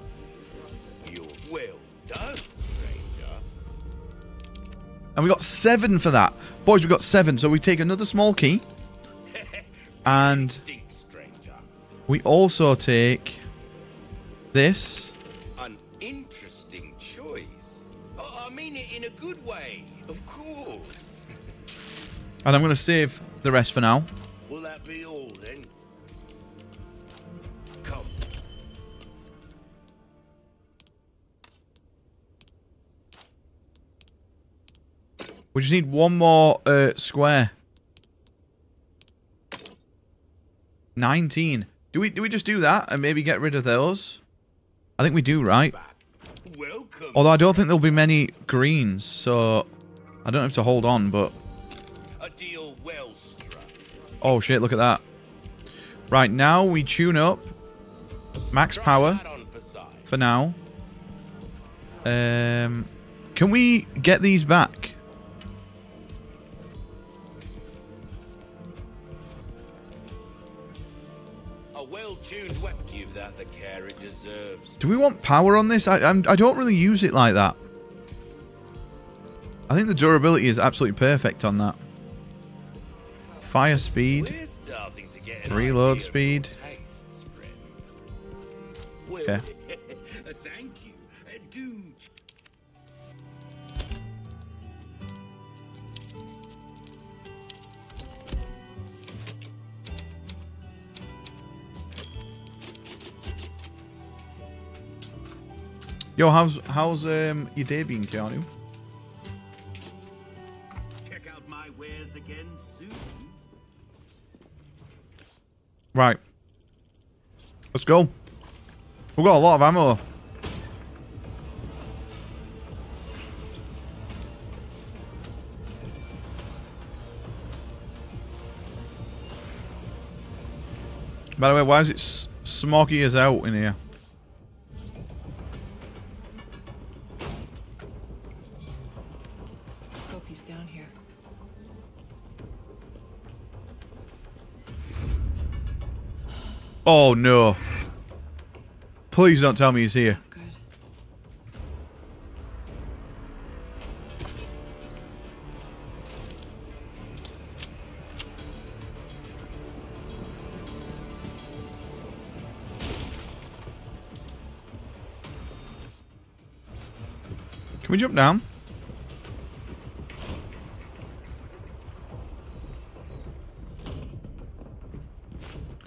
You're well done, stranger. And we got seven for that. Boys, we got seven. So we take another small key. and. We also take this. An interesting choice. I I mean it in a good way, of course. And I'm going to save the rest for now. Will that be all then? Come. We just need one more uh, square. 19. Do we do we just do that and maybe get rid of those? I think we do, right? Welcome. Although I don't think there'll be many greens, so I don't have to hold on, but... Well. Oh shit, look at that. Right, now we tune up. Max power. For now. Um, Can we get these back? Do we want power on this? I I'm, I don't really use it like that. I think the durability is absolutely perfect on that. Fire speed. We're starting to get an Reload speed. your tastes, friend. Well, Okay. Yo, how's how's um your day been, Keanu? check out my wares again soon. Right. Let's go. We've got a lot of ammo. By the way, why is it smoggy as out in here? Oh no. Please don't tell me he's here. Can we jump down?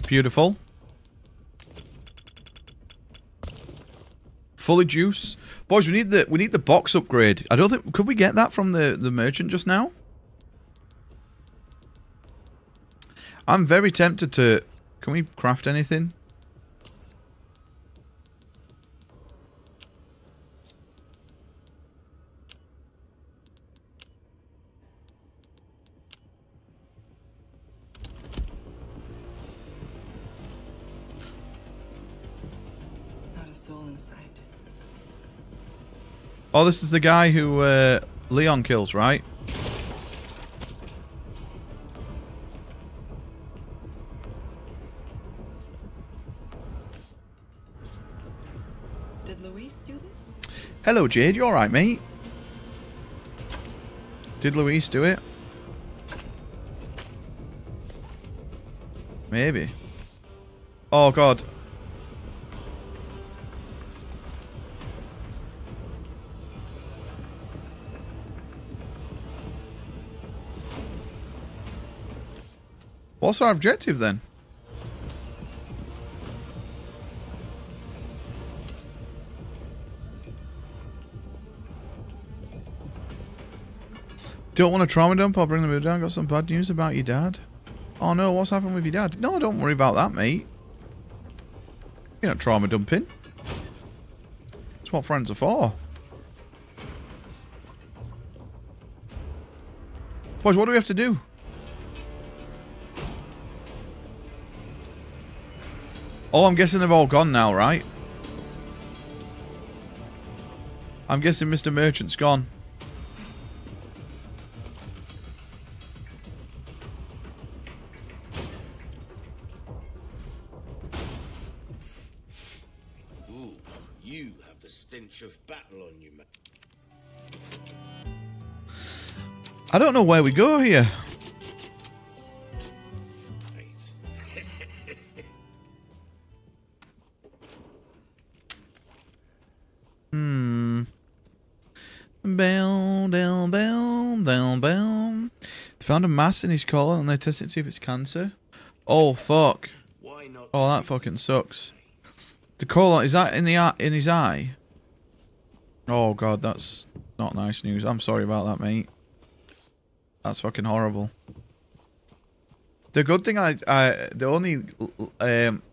Beautiful. Fully juice. Boys, we need the we need the box upgrade. I don't think could we get that from the, the merchant just now? I'm very tempted to can we craft anything? Oh, this is the guy who uh, Leon kills, right? Did Luis do this? Hello, Jade. You all right, mate? Did Luis do it? Maybe. Oh God. What's our objective then? Don't want to trauma dump? I'll bring them down. Got some bad news about your dad. Oh no, what's happened with your dad? No, don't worry about that, mate. You're not trauma dumping. That's what friends are for. Boys, what do we have to do? Oh, I'm guessing they've all gone now, right? I'm guessing Mr. Merchant's gone. Ooh, you have the stench of battle on you, man. I don't know where we go here. In his colon and they tested to see if it's cancer. Oh fuck. Oh, that fucking sucks. The colon is that in the in his eye? Oh god, that's not nice news. I'm sorry about that, mate. That's fucking horrible. The good thing I, I the only um,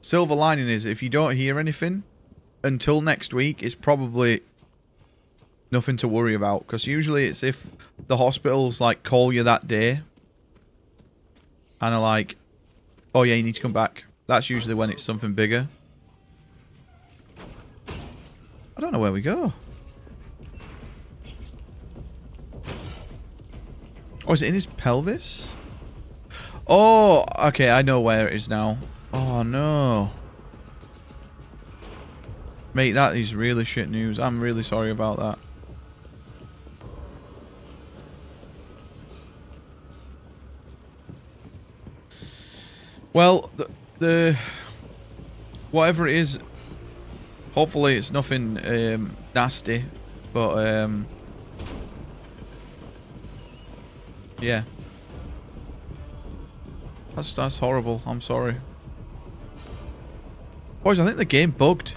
silver lining is if you don't hear anything until next week, it's probably nothing to worry about. Because usually it's if the hospitals like call you that day and are like, "Oh yeah, you need to come back." That's usually when it's something bigger. I don't know where we go. Oh, is it in his pelvis? Oh, okay, I know where it is now. Oh, no. Mate, that is really shit news. I'm really sorry about that. Well, the, the whatever it is, hopefully it's nothing um, nasty, but um, yeah, that's that's horrible. I'm sorry, boys. I think the game bugged.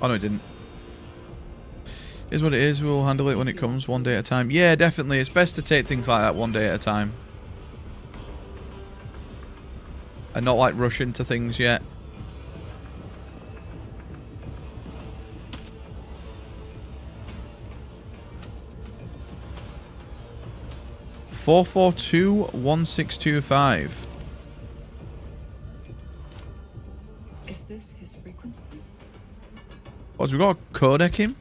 Oh no, it didn't. Is what it is. We'll handle it when it comes, one day at a time. Yeah, definitely. It's best to take things like that one day at a time. And not like rush into things yet. Four four two one six two five. Is this his frequency? Oh, what, we got a codec him?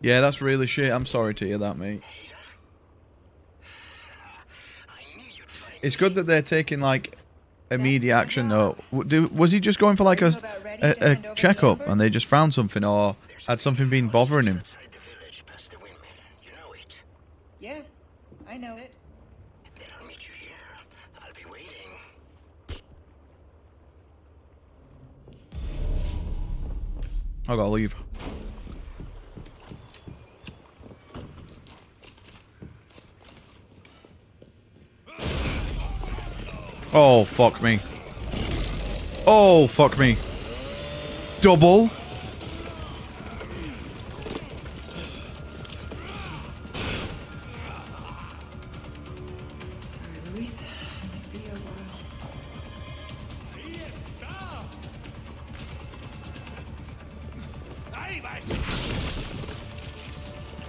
Yeah, that's really shit. I'm sorry to hear that, mate. It's good that they're taking, like, immediate action, though. Do, was he just going for, like, a, a, a checkup and they just found something, or had something been bothering him? Yeah, I know it. I gotta leave. Oh, fuck me. Oh, fuck me. Double.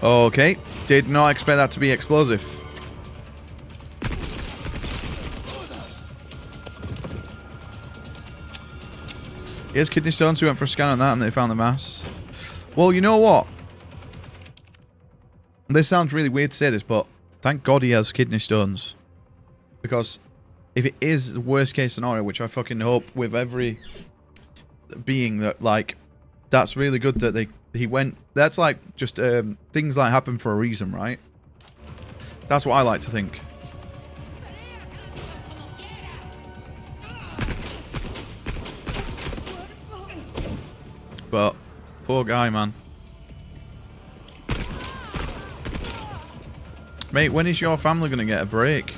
Okay. Did not expect that to be explosive. Here's kidney stones. We went for a scan on that and they found the mass. Well, you know what? This sounds really weird to say this, but thank God he has kidney stones. Because if it is the worst case scenario, which I fucking hope with every being that, like, that's really good that they he went. That's like just um, things like happen for a reason, right? That's what I like to think. But poor guy, man. Mate, when is your family gonna get a break?